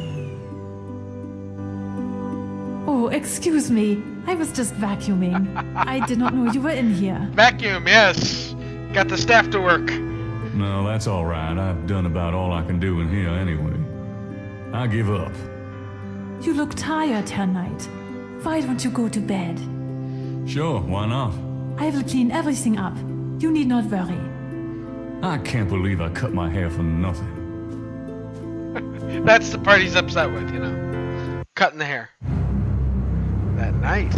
Speaker 7: Oh, excuse me. I was just vacuuming. I did not know you were in here. *laughs*
Speaker 3: Vacuum, yes. Got the staff to work.
Speaker 5: No, that's all right. I've done about all I can do in here anyway. I give up.
Speaker 7: You look tired, Herr Knight. Why don't you go to bed?
Speaker 5: Sure, why not?
Speaker 7: I will clean everything up. You need not worry.
Speaker 5: I can't believe I cut my hair for nothing. *laughs*
Speaker 3: That's the part he's upset with, you know. Cutting the hair. That night.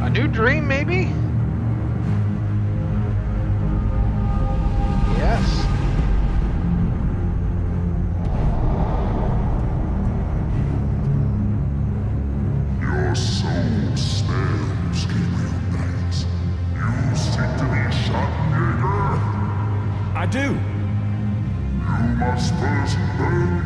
Speaker 3: A new dream, maybe? Yes.
Speaker 9: Your soul smells, Gabriel Knight. You seek to be Schattenjäger?
Speaker 5: I do.
Speaker 9: You must first burn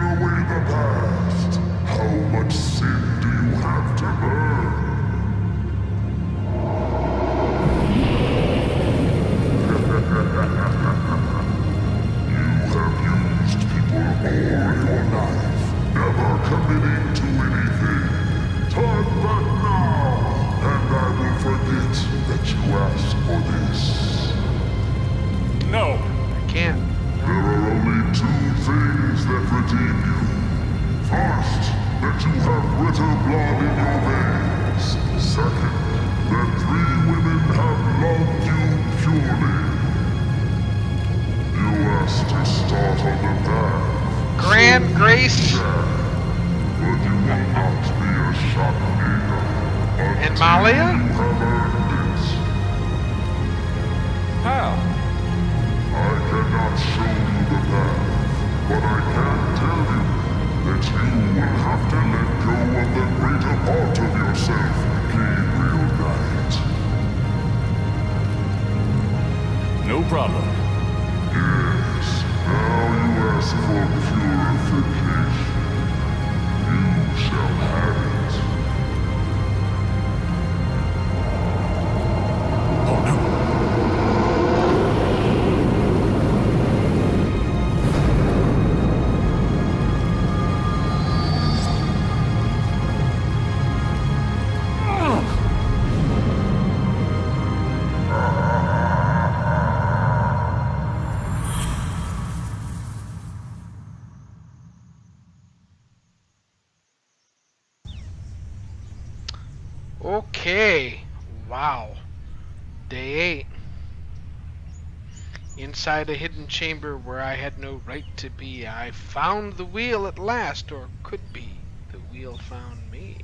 Speaker 3: Inside a hidden chamber where I had no right to be, I found the wheel at last, or could be. The wheel found me.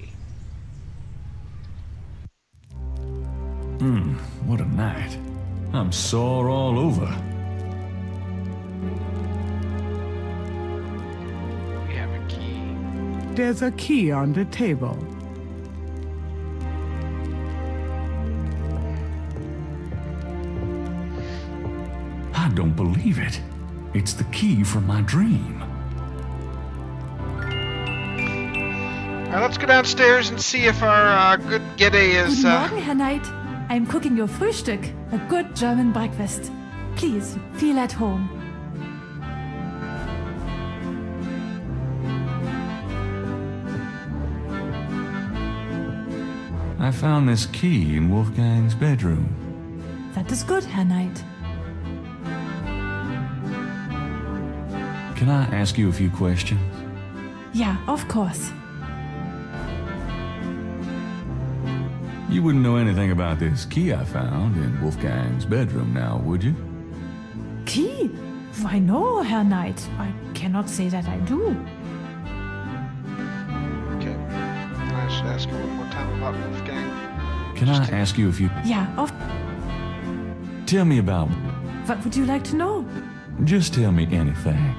Speaker 5: Hmm, what a night. I'm sore all over.
Speaker 3: We have a key.
Speaker 4: There's a key on the table.
Speaker 5: Believe it. It's the key from my dream.
Speaker 3: Alright, let's go downstairs and see if our uh, good Gerde is.
Speaker 7: Guten
Speaker 3: Uh,
Speaker 7: Morgen, Herr Knight. I'm cooking your Frühstück, a good German breakfast. Please, feel at home.
Speaker 5: I found this key in Wolfgang's bedroom.
Speaker 7: That is good, Herr Knight.
Speaker 5: Can I ask you a few questions?
Speaker 7: Yeah, of course.
Speaker 5: You wouldn't know anything about this key I found in Wolfgang's bedroom now, would you?
Speaker 7: Key? Why no, Herr Knight. I cannot say that I do.
Speaker 3: okay. I should ask her one more time about Wolfgang.
Speaker 5: Can I ask you a few?
Speaker 7: Yeah, of.
Speaker 5: Tell me about.
Speaker 7: What would you like to know?
Speaker 5: Just tell me anything.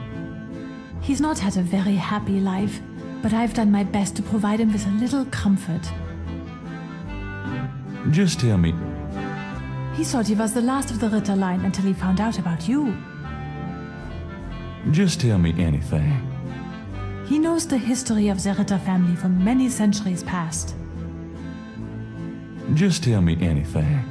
Speaker 7: He's not had a very happy life, but I've done my best to provide him with a little comfort.
Speaker 5: Just tell me.
Speaker 7: He thought he was the last of the Ritter line until he found out about you.
Speaker 5: Just tell me anything.
Speaker 7: He knows the history of the Ritter family from many centuries past.
Speaker 5: Just tell me anything.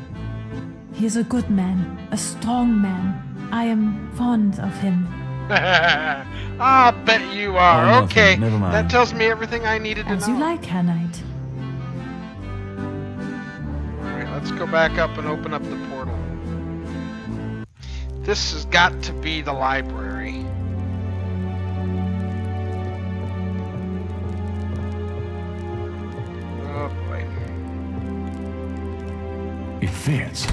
Speaker 7: He is a good man, a strong man. I am fond of him. *laughs*
Speaker 3: I'll bet you are.
Speaker 5: Oh, nothing.
Speaker 3: okay.
Speaker 5: Never mind.
Speaker 3: That tells me everything I needed to
Speaker 7: As
Speaker 3: know.
Speaker 7: you like, Herr Knight.
Speaker 3: Alright, let's go back up and open up the portal. This has got to be the library. Oh boy.
Speaker 5: It fits.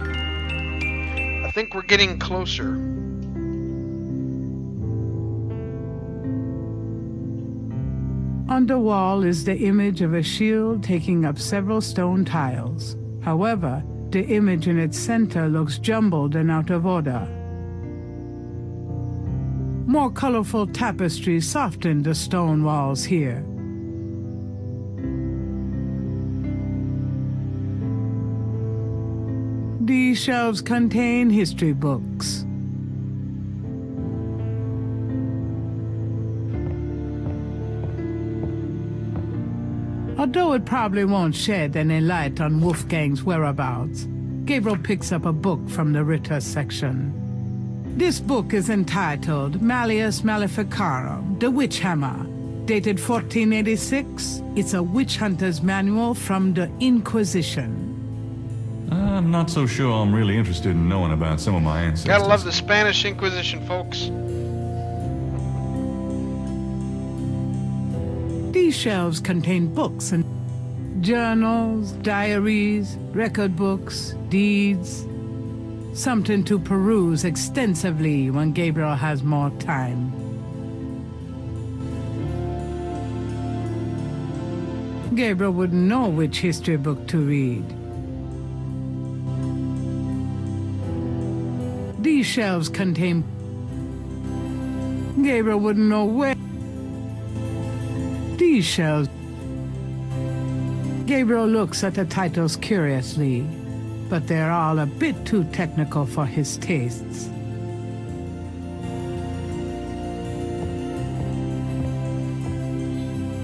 Speaker 3: I think we're getting closer.
Speaker 4: On the wall is the image of a shield taking up several stone tiles. However, the image in its center looks jumbled and out of order. More colorful tapestries soften the stone walls here. These shelves contain history books. Although it probably won't shed any light on Wolfgang's whereabouts, Gabriel picks up a book from the Ritter section. This book is entitled Malleus Maleficarum, The Witch Hammer, dated 1486. It's a witch hunter's manual from the Inquisition.
Speaker 5: Uh, I'm not so sure I'm really interested in knowing about some of my ancestors.
Speaker 3: Gotta love the Spanish Inquisition, folks.
Speaker 4: These shelves contain books and journals, diaries, record books, deeds, something to peruse extensively when Gabriel has more time. Gabriel wouldn't know which history book to read. These shelves contain... Gabriel wouldn't know where... These shelves... Gabriel looks at the titles curiously, but they're all a bit too technical for his tastes.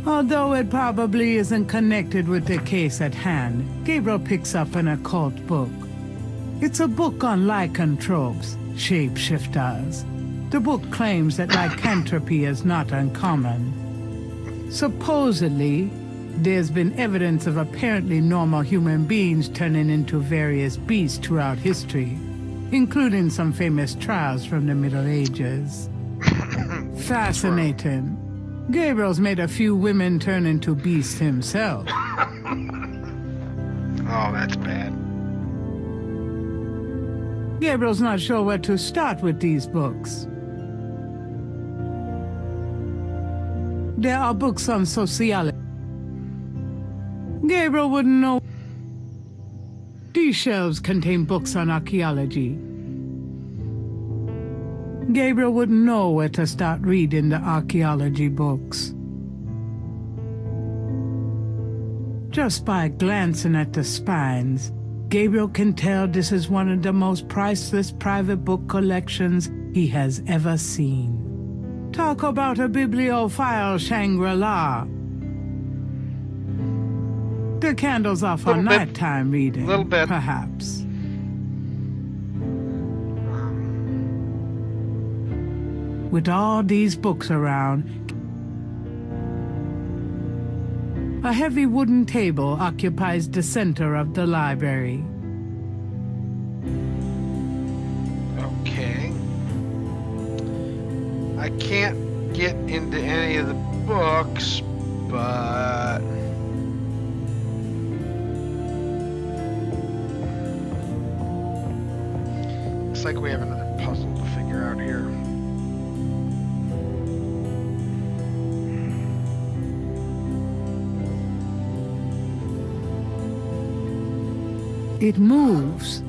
Speaker 4: Although it probably isn't connected with the case at hand, Gabriel picks up an occult book. It's a book on lycanthropes, shapeshifters. The book claims that lycanthropy is not uncommon. Supposedly, there's been evidence of apparently normal human beings turning into various beasts throughout history, including some famous trials from the Middle Ages. *laughs* Fascinating. Gabriel's made a few women turn into beasts himself. *laughs*
Speaker 3: Oh, that's bad.
Speaker 4: Gabriel's not sure where to start with these books. There are books on sociology. Gabriel wouldn't know. These shelves contain books on archaeology. Gabriel wouldn't know where to start reading the archaeology books. Just by glancing at the spines, Gabriel can tell this is one of the most priceless private book collections he has ever seen. Talk about a bibliophile Shangri-La. The candles are for
Speaker 3: bit.
Speaker 4: nighttime reading,
Speaker 3: Little bit.
Speaker 4: perhaps. With all these books around, a heavy wooden table occupies the center of the library.
Speaker 3: I can't get into any of the books, but. Looks like we have another puzzle to figure out here.
Speaker 4: It moves.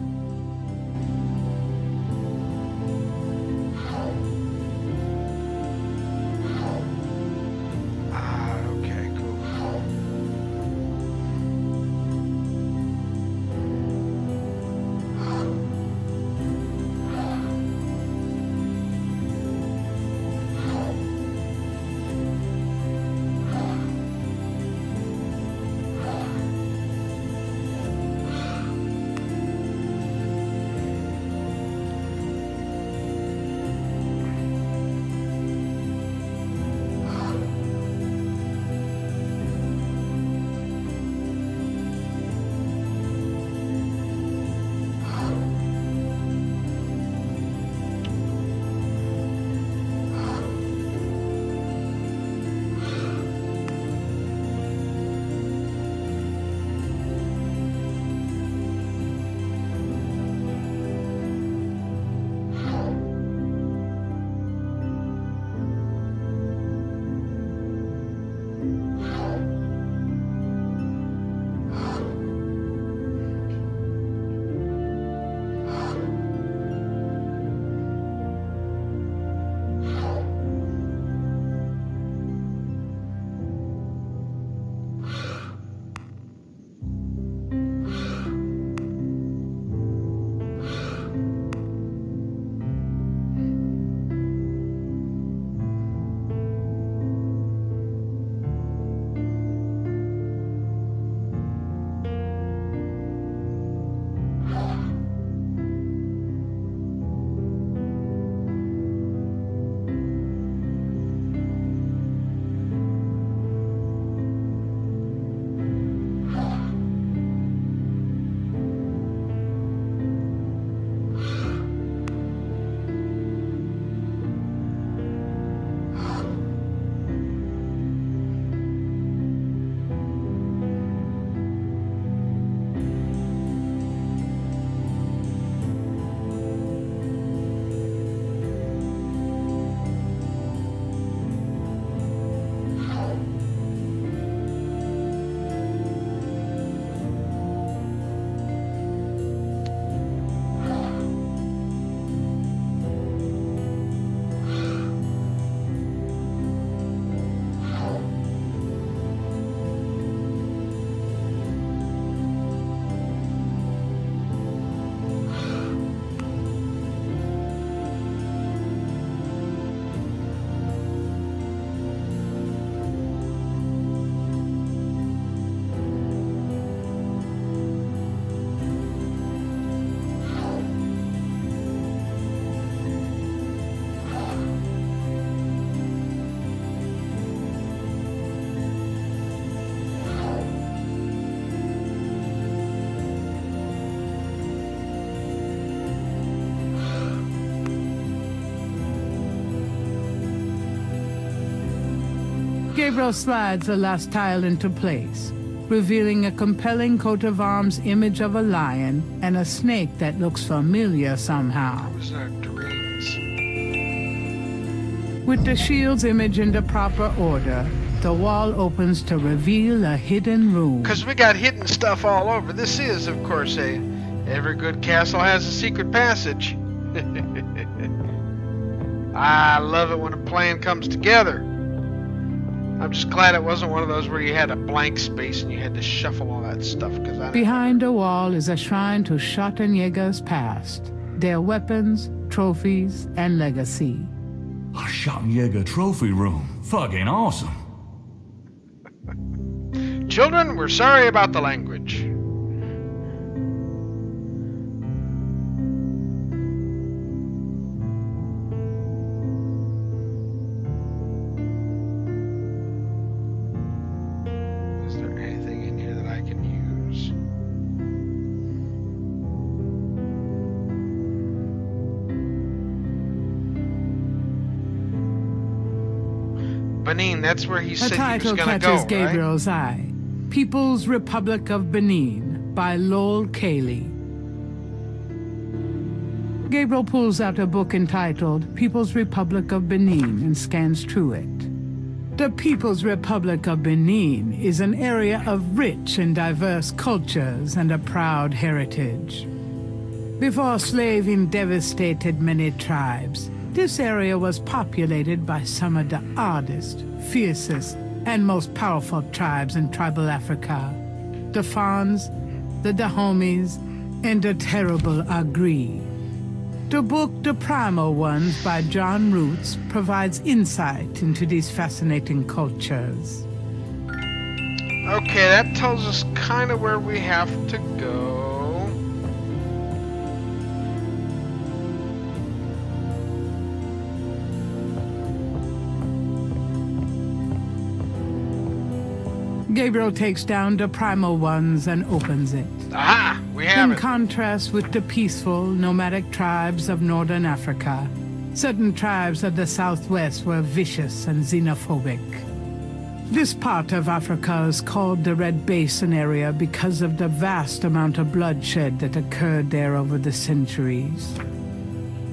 Speaker 4: Gabriel slides the last tile into place, revealing a compelling coat of arms image of a lion and a snake that looks familiar somehow.
Speaker 3: Those are dreams.
Speaker 4: With the shield's image into proper order, the wall opens to reveal a hidden room.
Speaker 3: Because we got hidden stuff all over. This is, of course, a every good castle has a secret passage. *laughs* I love it when a plan comes together. I'm just glad it wasn't one of those where you had a blank space and you had to shuffle all that stuff. Because I
Speaker 4: Behind the wall is a shrine to Schattenjäger's past, their weapons, trophies, and legacy.
Speaker 5: A Schottenjäger trophy room. Fucking awesome. *laughs*
Speaker 3: Children, we're sorry about the language. Benin, that's where he said he was
Speaker 4: title
Speaker 3: gonna
Speaker 4: catches
Speaker 3: go, right?
Speaker 4: Gabriel's eye. People's Republic of Benin by Lowell Cayley. Gabriel pulls out a book entitled People's Republic of Benin and scans through it. The People's Republic of Benin is an area of rich and diverse cultures and a proud heritage. Before slaving devastated many tribes, this area was populated by some of the oddest, fiercest, and most powerful tribes in tribal Africa. The Fons, the Dahomies, and the terrible Agri. The book The Primal Ones by John Roots provides insight into these fascinating cultures.
Speaker 3: Okay, that tells us kind of where we have to go.
Speaker 4: Gabriel takes down the Primal Ones and opens it.
Speaker 3: Aha! We have
Speaker 4: In
Speaker 3: it.
Speaker 4: contrast with the peaceful, nomadic tribes of northern Africa, certain tribes of the southwest were vicious and xenophobic. This part of Africa is called the Red Basin area because of the vast amount of bloodshed that occurred there over the centuries.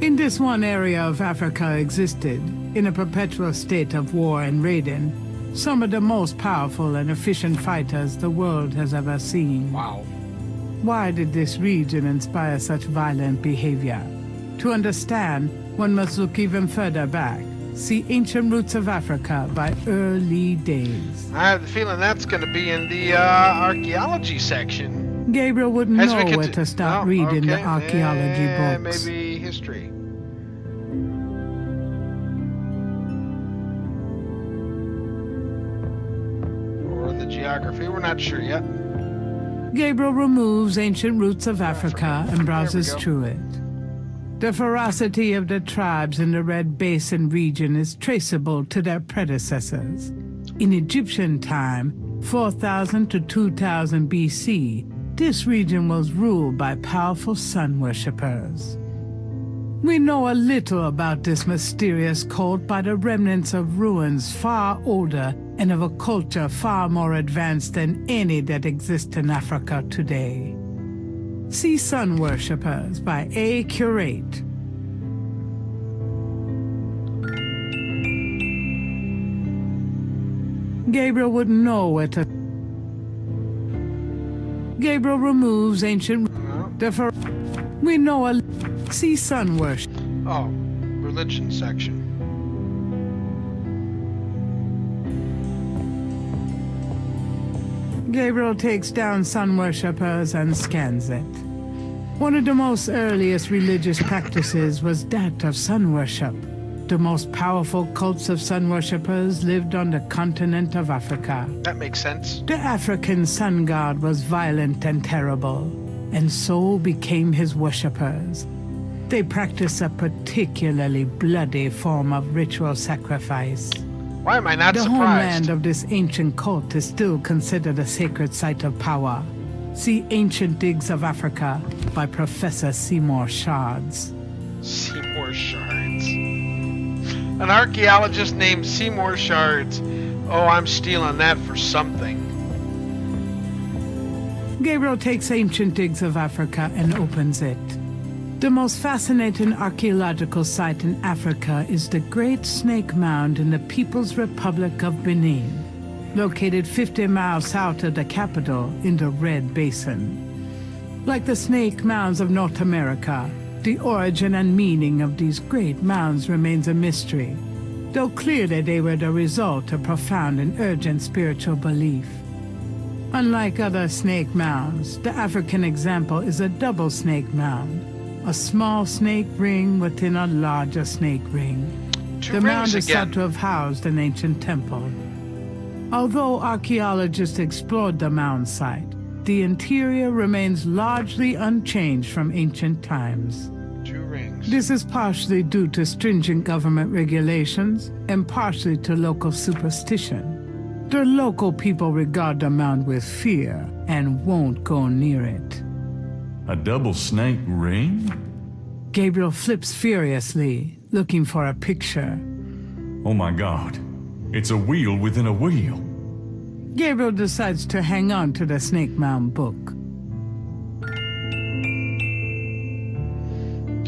Speaker 4: In this one area of Africa existed, in a perpetual state of war and raiding, some of the most powerful and efficient fighters the world has ever seen.
Speaker 3: Wow.
Speaker 4: Why did this region inspire such violent behavior? To understand, one must look even further back. See Ancient Roots of Africa by Early Days.
Speaker 3: I have the feeling that's going to be in the uh, archaeology section.
Speaker 4: Gabriel wouldn't
Speaker 3: As
Speaker 4: know where to start
Speaker 3: Oh,
Speaker 4: reading the archaeology
Speaker 3: Eh,
Speaker 4: books.
Speaker 3: Maybe history. Geography. We're not sure yet.
Speaker 4: Gabriel removes Ancient Roots of Africa and browses through it. The ferocity of the tribes in the Red Basin region is traceable to their predecessors. In Egyptian time, 4000 to 2000 BC, this region was ruled by powerful sun worshippers. We know a little about this mysterious cult by the remnants of ruins far older and of a culture far more advanced than any that exists in Africa today. See Sun Worshippers by A. Curate. Gabriel wouldn't know where to. Gabriel removes ancient. The fer- we know a. See Sun Worship.
Speaker 3: Oh, religion section.
Speaker 4: Gabriel takes down sun worshippers and scans it. One of the most earliest religious practices was that of sun worship. The most powerful cults of sun worshippers lived on the continent of Africa.
Speaker 3: That makes sense.
Speaker 4: The African sun god was violent and terrible, and so became his worshippers. They practiced a particularly bloody form of ritual sacrifice.
Speaker 3: Why am I not
Speaker 4: the
Speaker 3: surprised?
Speaker 4: homeland of this ancient cult is still considered a sacred site of power. See Ancient Digs of Africa by Professor Seymour Shards.
Speaker 3: Seymour Shards. An archaeologist named Seymour Shards. Oh, I'm stealing that for something.
Speaker 4: Gabriel takes ancient digs of Africa and opens it. The most fascinating archaeological site in Africa is the Great Snake Mound in the People's Republic of Benin, located 50 miles south of the capital in the Red Basin. Like the snake mounds of North America, the origin and meaning of these great mounds remains a mystery, though clearly they were the result of profound and urgent spiritual belief. Unlike other snake mounds, the African example is a double snake mound, a small snake ring within a larger snake ring.
Speaker 3: Two
Speaker 4: the mound is
Speaker 3: again.
Speaker 4: said to have housed an ancient temple. Although archaeologists explored the mound site, the interior remains largely unchanged from ancient times.
Speaker 3: Two rings.
Speaker 4: This is partially due to stringent government regulations and partially to local superstition. The local people regard the mound with fear and won't go near it.
Speaker 5: A double snake ring?
Speaker 4: Gabriel flips furiously, looking for a picture.
Speaker 5: Oh my god. It's a wheel within a wheel.
Speaker 4: Gabriel decides to hang on to the Snake Mound book.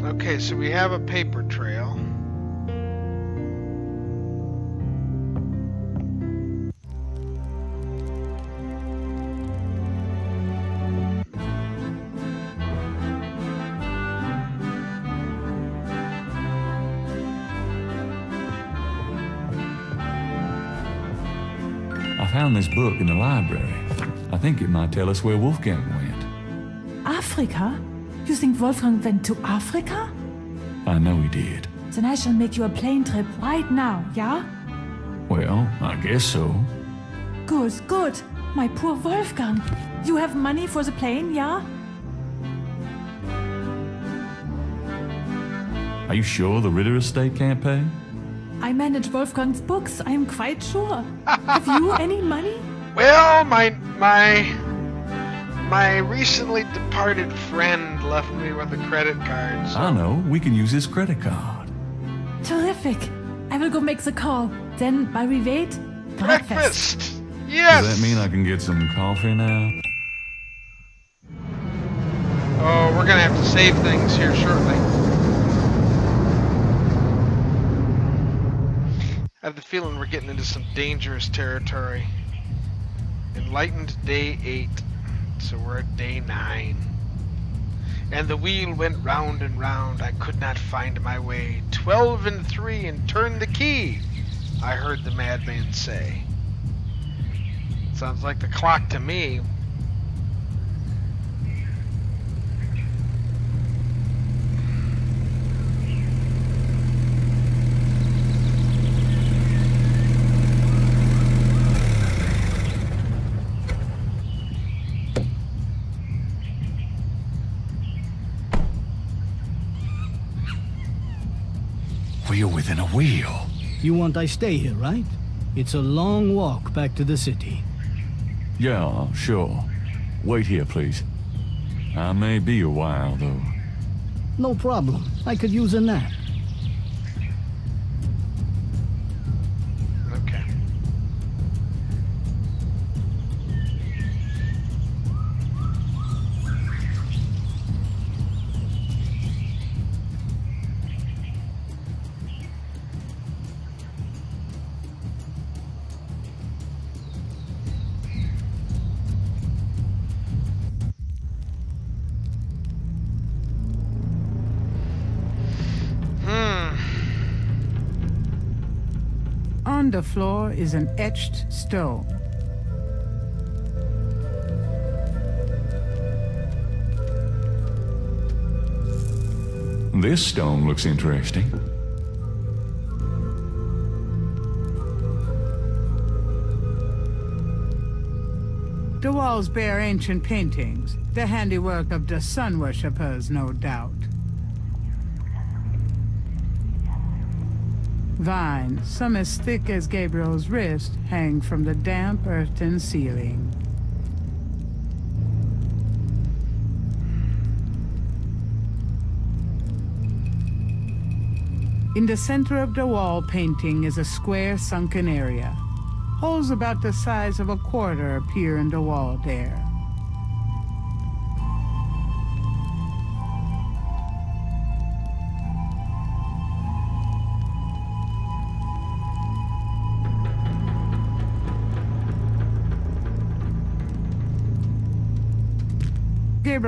Speaker 3: Okay, so we have a paper trail.
Speaker 5: Found this book in the library. I think it might tell us where Wolfgang went.
Speaker 7: Africa? You think Wolfgang went to Africa?
Speaker 5: I know he did.
Speaker 7: Then I shall make you a plane trip right now, yeah?
Speaker 5: Well, I guess so.
Speaker 7: Good, good. My poor Wolfgang. You have money for the plane, yeah?
Speaker 5: Are you sure the Ritter estate can't pay?
Speaker 7: I manage Wolfgang's books, I am quite sure. have you *laughs* any money?
Speaker 3: Well, my my my recently departed friend left me with a credit card. So ah,
Speaker 5: I know. We can use his credit card.
Speaker 7: Terrific. I will go make the call. Then, by we wait, breakfast.
Speaker 3: breakfast. Yes.
Speaker 5: Does that mean I can get some coffee now?
Speaker 3: Oh, we're gonna have to save things here shortly. I have the feeling we're getting into some dangerous territory. Enlightened day eight, so we're at day nine. And the wheel went round and round. I could not find my way. Twelve and three, and turn the key. I heard the madman say. Sounds like the clock to me.
Speaker 1: Within a wheel.
Speaker 10: You want I stay here, right? It's a long walk back to the city.
Speaker 5: Yeah, sure. Wait here, please. I may be a while, though.
Speaker 10: No problem. I could use a nap.
Speaker 4: Floor is an etched stone.
Speaker 5: This stone looks interesting.
Speaker 4: The walls bear ancient paintings, the handiwork of the sun worshippers, no doubt. Vines, some as thick as Gabriel's wrist, hang from the damp earthen ceiling. In the center of the wall painting is a square sunken area. Holes about the size of a quarter appear in the wall there.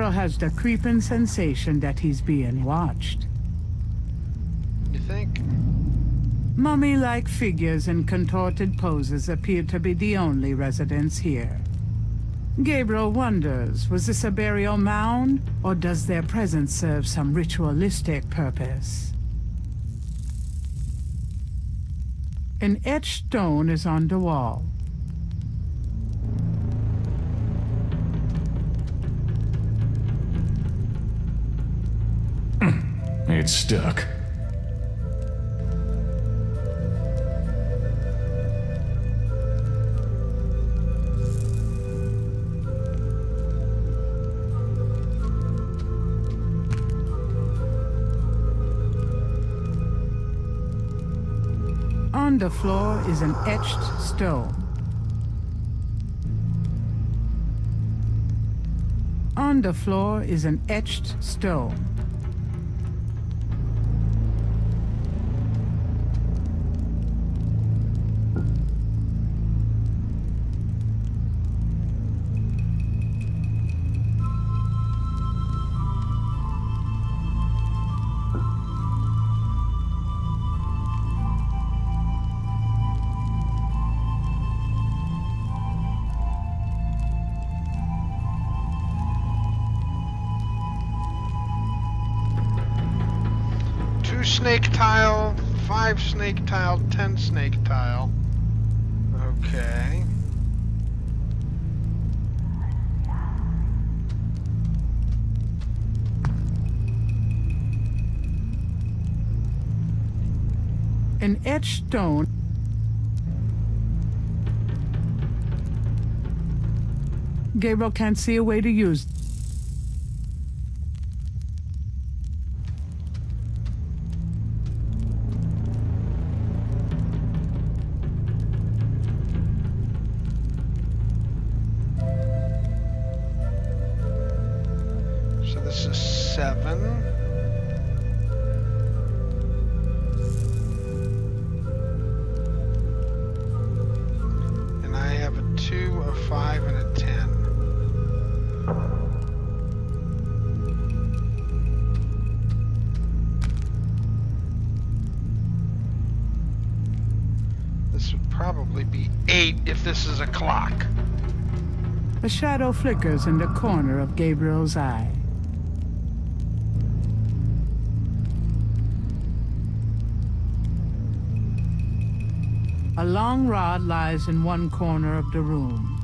Speaker 4: Has the creeping sensation that he's being watched.
Speaker 3: You think?
Speaker 4: Mummy-like figures in contorted poses appear to be the only residents here. Gabriel wonders, was this a burial mound, or does their presence serve some ritualistic purpose? An etched stone is on the wall.
Speaker 5: It's stuck.
Speaker 4: On the floor is an etched stone. On the floor is an etched stone.
Speaker 3: Snake tile, ten snake tile. Okay.
Speaker 4: An etched stone. Gabriel can't see a way to use. Flickers in the corner of Gabriel's eye. A long rod lies in one corner of the room.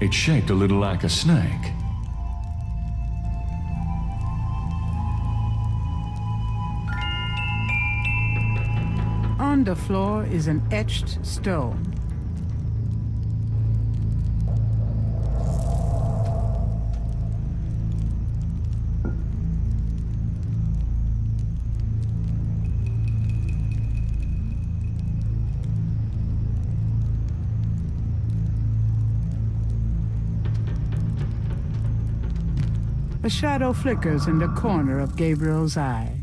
Speaker 5: It's shaped a little like a snake.
Speaker 4: The floor is an etched stone. A shadow flickers in the corner of Gabriel's eye.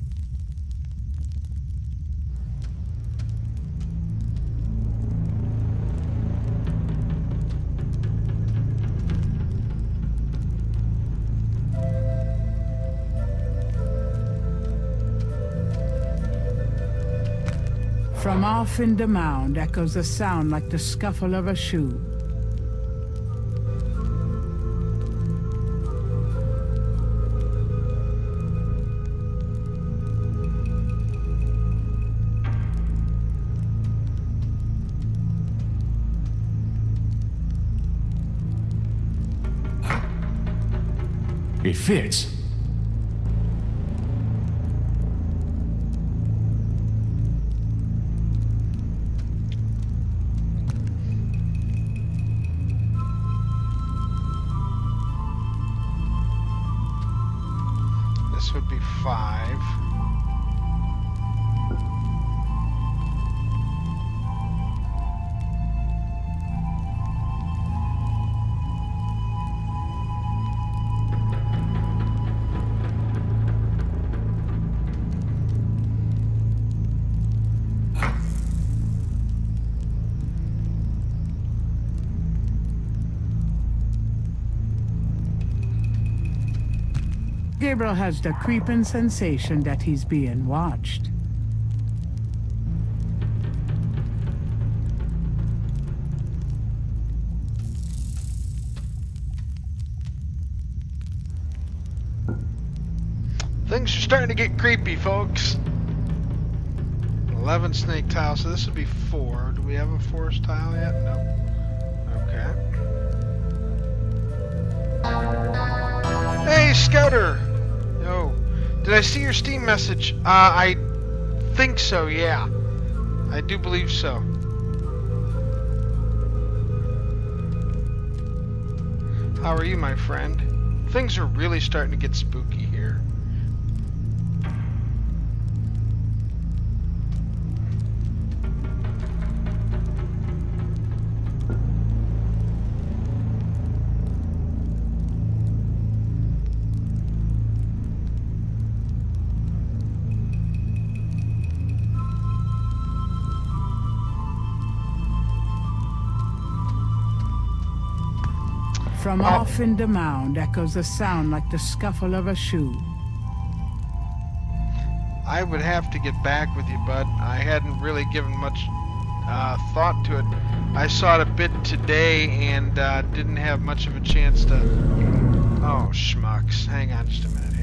Speaker 4: Off in the mound echoes a sound like the scuffle of a shoe.
Speaker 5: It fits.
Speaker 4: Gabriel has the creeping sensation that he's being watched.
Speaker 3: Things are starting to get creepy, folks. 11 snake tiles, so this would be four. Do we have a forest tile yet? Nope. Okay. Hey, Scouter! Did I see your Steam message? Uh, I think so, yeah. I do believe so. How are you, my friend? Things are really starting to get spooky here.
Speaker 4: From off in the mound echoes a sound like the scuffle of a shoe.
Speaker 3: I would have to get back with you, bud. I hadn't really given much uh, thought to it. I saw it a bit today and uh, didn't have much of a chance to... Oh, schmucks. Hang on just a minute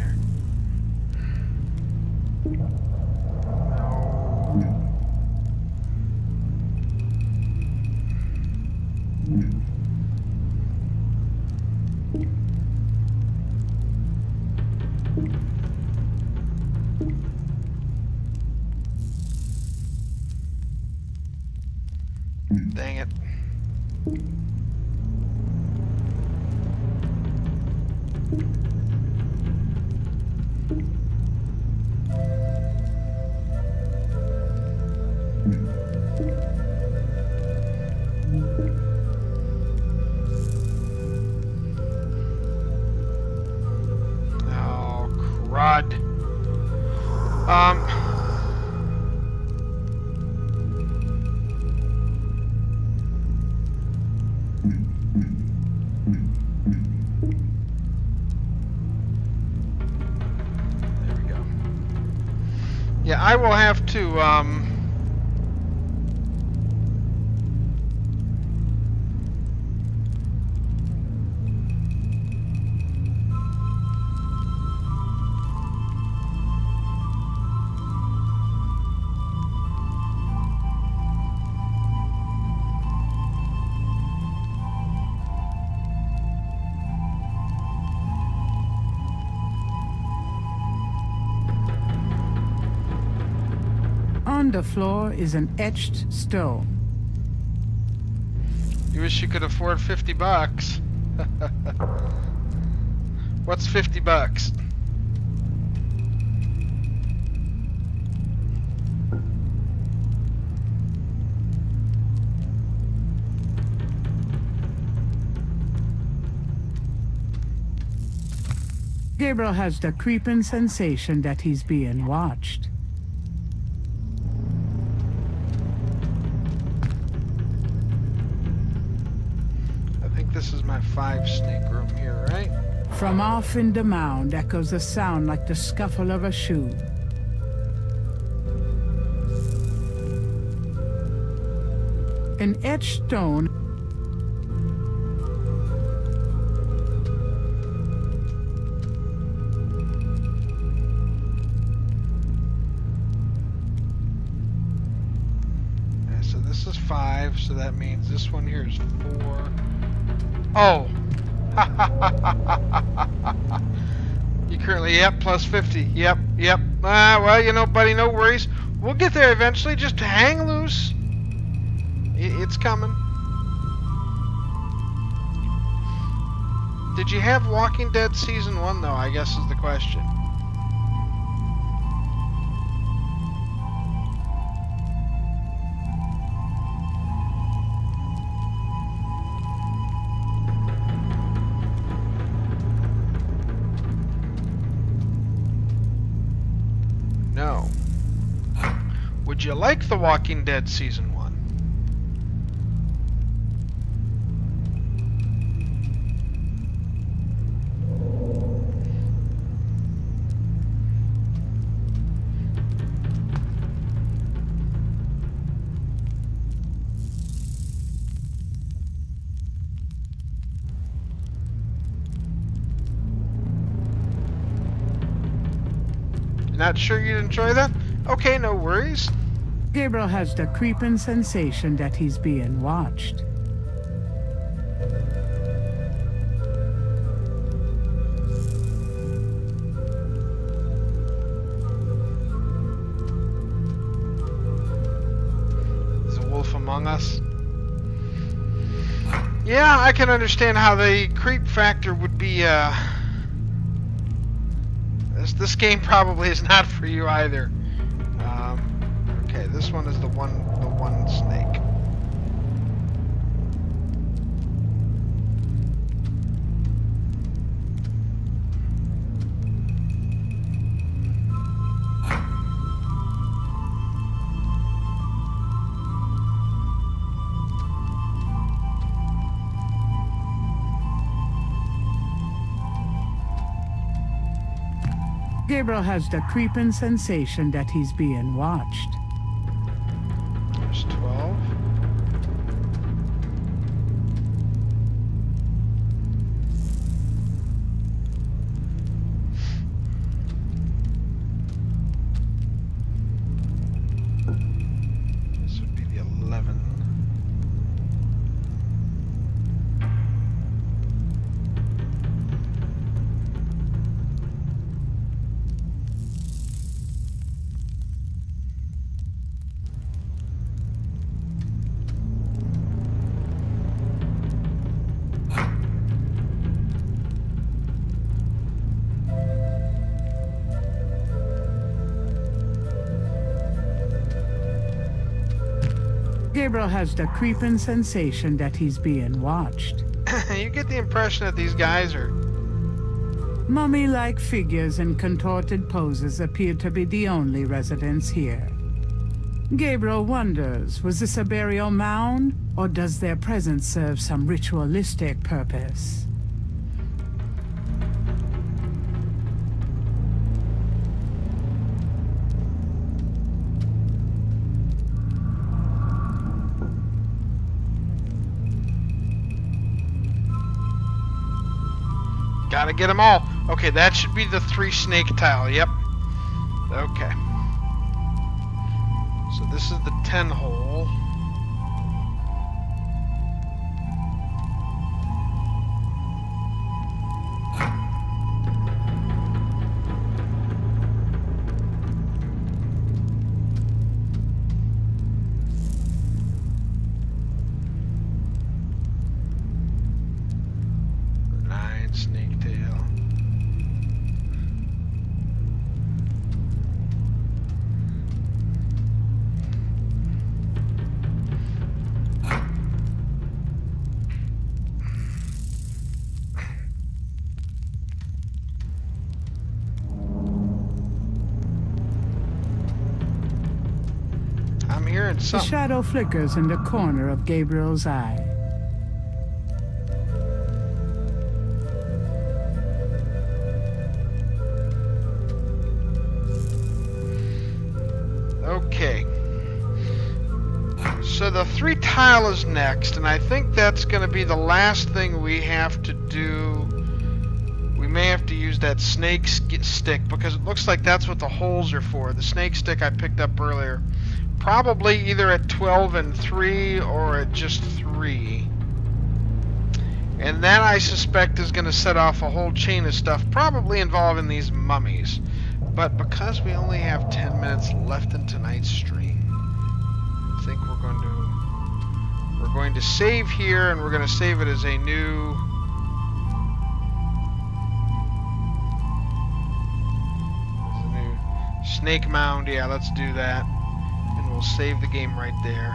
Speaker 3: to, um...
Speaker 4: floor is an etched stone.
Speaker 3: You wish you could afford 50 bucks. *laughs* What's 50 bucks?
Speaker 4: Gabriel has the creeping sensation that he's being watched.
Speaker 3: Five snake room here, right?
Speaker 4: From off in the mound echoes a sound like the scuffle of a shoe. An etched stone
Speaker 3: so this is five, so that means this one here is. Oh! *laughs* you currently, yep, plus 50. Yep, yep. Ah, well, you know, buddy, no worries. We'll get there eventually. Just hang loose. It's coming. Did you have Walking Dead Season 1, though? I guess is the question. You like The Walking Dead Season 1? Not sure you'd enjoy that? Okay, no worries.
Speaker 4: Gabriel has the creeping sensation that he's being watched.
Speaker 3: Is a wolf among us? Yeah, I can understand how the creep factor would be, uh... This, this game probably is not for you either. This one is the one, the one snake.
Speaker 4: Gabriel has the creeping sensation that he's being watched. Has the creeping sensation that he's being watched. *laughs*
Speaker 3: you get the impression that these guys are
Speaker 4: Mummy like figures in contorted poses appear to be the only residents here. Gabriel wonders was this a burial mound, or does their presence serve some ritualistic purpose?
Speaker 3: Gotta get them all. Okay, that should be the three snake tile. Yep. Okay. So this is the 10 hole.
Speaker 4: Shadow flickers in the corner of Gabriel's eye.
Speaker 3: Okay. So the three tile is next, and I think that's going to be the last thing we have to do. We may have to use that snake stick because it looks like that's what the holes are for. The snake stick I picked up earlier. Probably either at 12 and 3 or at just 3. And that I suspect is going to set off a whole chain of stuff, probably involving these mummies. But because we only have 10 minutes left in tonight's stream, I think we're going to we're going to save here and we're going to save it as a new as a new snake mound. Yeah, let's do that. We'll save the game right there.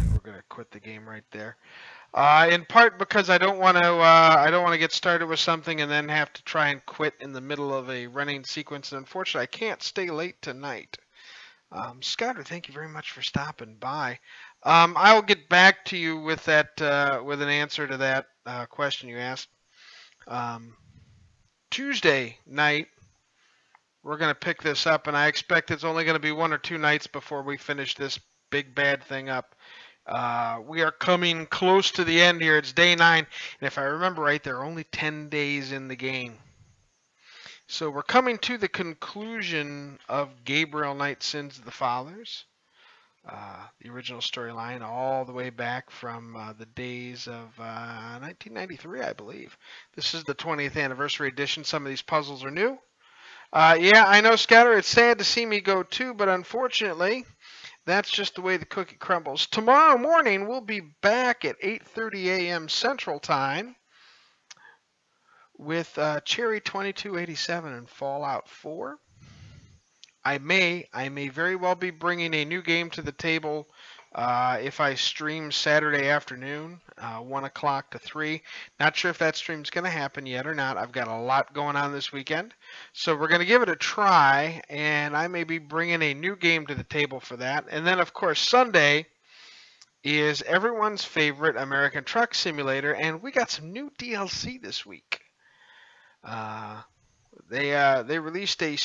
Speaker 3: And we're to quit the game right there. Uh, in part because I don't want to uh, I don't want to get started with something and then have to try and quit in the middle of a running sequence. And unfortunately, I can't stay late tonight. Um, Scouter, thank you very much for stopping by. Um, I'll get back to you with that uh, with an answer to that uh, question you asked. Um, Tuesday night, we're going to pick this up, and I expect it's only going to be one or two nights before we finish this big bad thing up. Uh, we are coming close to the end here. It's day nine, and if I remember right, there are only 10 days in the game. So we're coming to the conclusion of Gabriel Knight Sins of the Fathers, uh, the original storyline, all the way back from uh, the days of 1993, uh, I believe. This is the 20th anniversary edition. Some of these puzzles are new. Uh, yeah, I know, Scatter. It's sad to see me go too, but unfortunately, that's just the way the cookie crumbles. Tomorrow morning, we'll be back at 8:30 a.m. Central Time with uh, Cherry 2287 and Fallout 4. I may, I may very well be bringing a new game to the table uh, if I stream Saturday afternoon, uh, 1 o'clock to 3. Not sure if that stream's going to happen yet or not. I've got a lot going on this weekend. So we're going to give it a try, and I may be bringing a new game to the table for that. And then, of course, Sunday is everyone's favorite American Truck Simulator, and we got some new DLC this week. Uh, they uh, they released a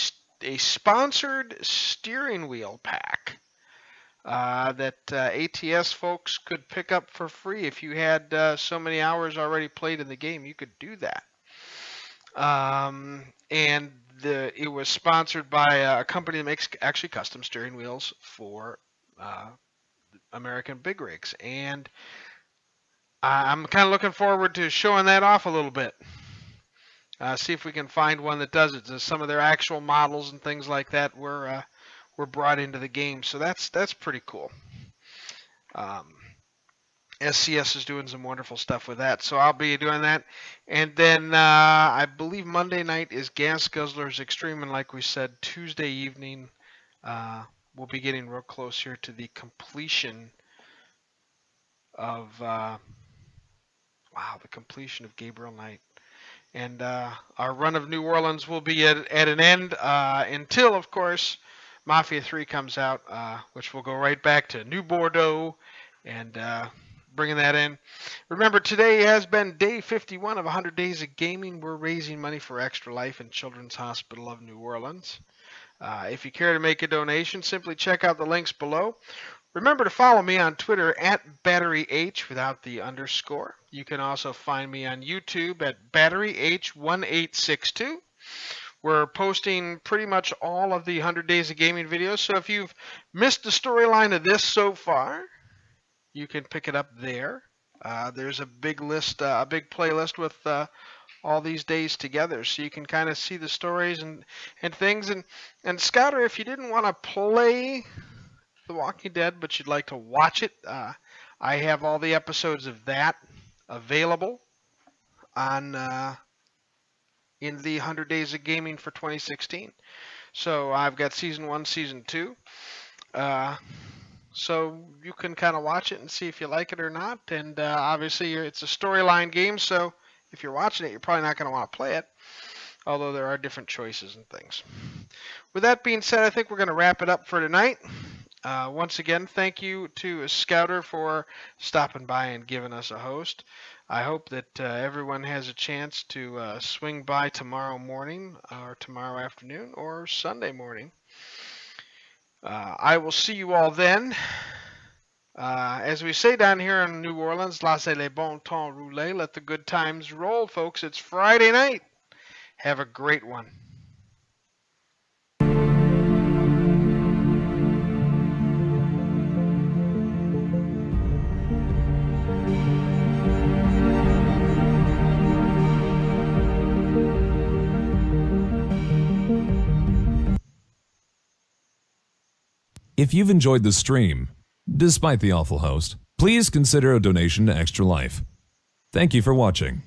Speaker 3: a sponsored steering wheel pack uh, that uh, ATS folks could pick up for free if you had uh, so many hours already played in the game. You could do that. Um, and the it was sponsored by a company that makes actually custom steering wheels for uh, American big rigs, and I'm kind of looking forward to showing that off a little bit. Uh, see if we can find one that does it. Some of their actual models and things like that were uh, were brought into the game, so that's that's pretty cool. Um, SCS is doing some wonderful stuff with that, so I'll be doing that. And then uh, I believe Monday night is Gas Guzzlers Extreme, and like we said, Tuesday evening uh, we'll be getting real close here to the completion of uh, wow, the completion of Gabriel Knight. And uh, our run of New Orleans will be at, at an end uh, until, of course, Mafia 3 comes out, uh, which will go right back to New Bordeaux and uh, bringing that in. Remember, today has been day 51 of 100 Days of Gaming. We're raising money for Extra Life and Children's Hospital of New Orleans. Uh, if you care to make a donation, simply check out the links below. Remember to follow me on Twitter at BatteryH without the underscore. You can also find me on YouTube at BatteryH1862. We're posting pretty much all of the 100 Days of Gaming videos, so if you've missed the storyline of this so far, you can pick it up there. Uh, there's a big list, uh, a big playlist with uh, all these days together, so you can kind of see the stories and, and things. And and Scouter, if you didn't want to play the Walking Dead, but you'd like to watch it, uh, I have all the episodes of that available on uh, in the 100 Days of Gaming for 2016. So I've got season one, season two. Uh, so you can kind of watch it and see if you like it or not. And uh, obviously, it's a storyline game, so if you're watching it, you're probably not going to want to play it. Although there are different choices and things. With that being said, I think we're going to wrap it up for tonight. Uh, once again, thank you to Scouter for stopping by and giving us a host. I hope that uh, everyone has a chance to uh, swing by tomorrow morning, or tomorrow afternoon, or Sunday morning. Uh, I will see you all then. Uh, as we say down here in New Orleans, laissez les bon temps rouler, let the good times roll, folks. It's Friday night. Have a great one.
Speaker 2: If you've enjoyed the stream, despite the awful host, please consider a donation to Extra Life. Thank you for watching.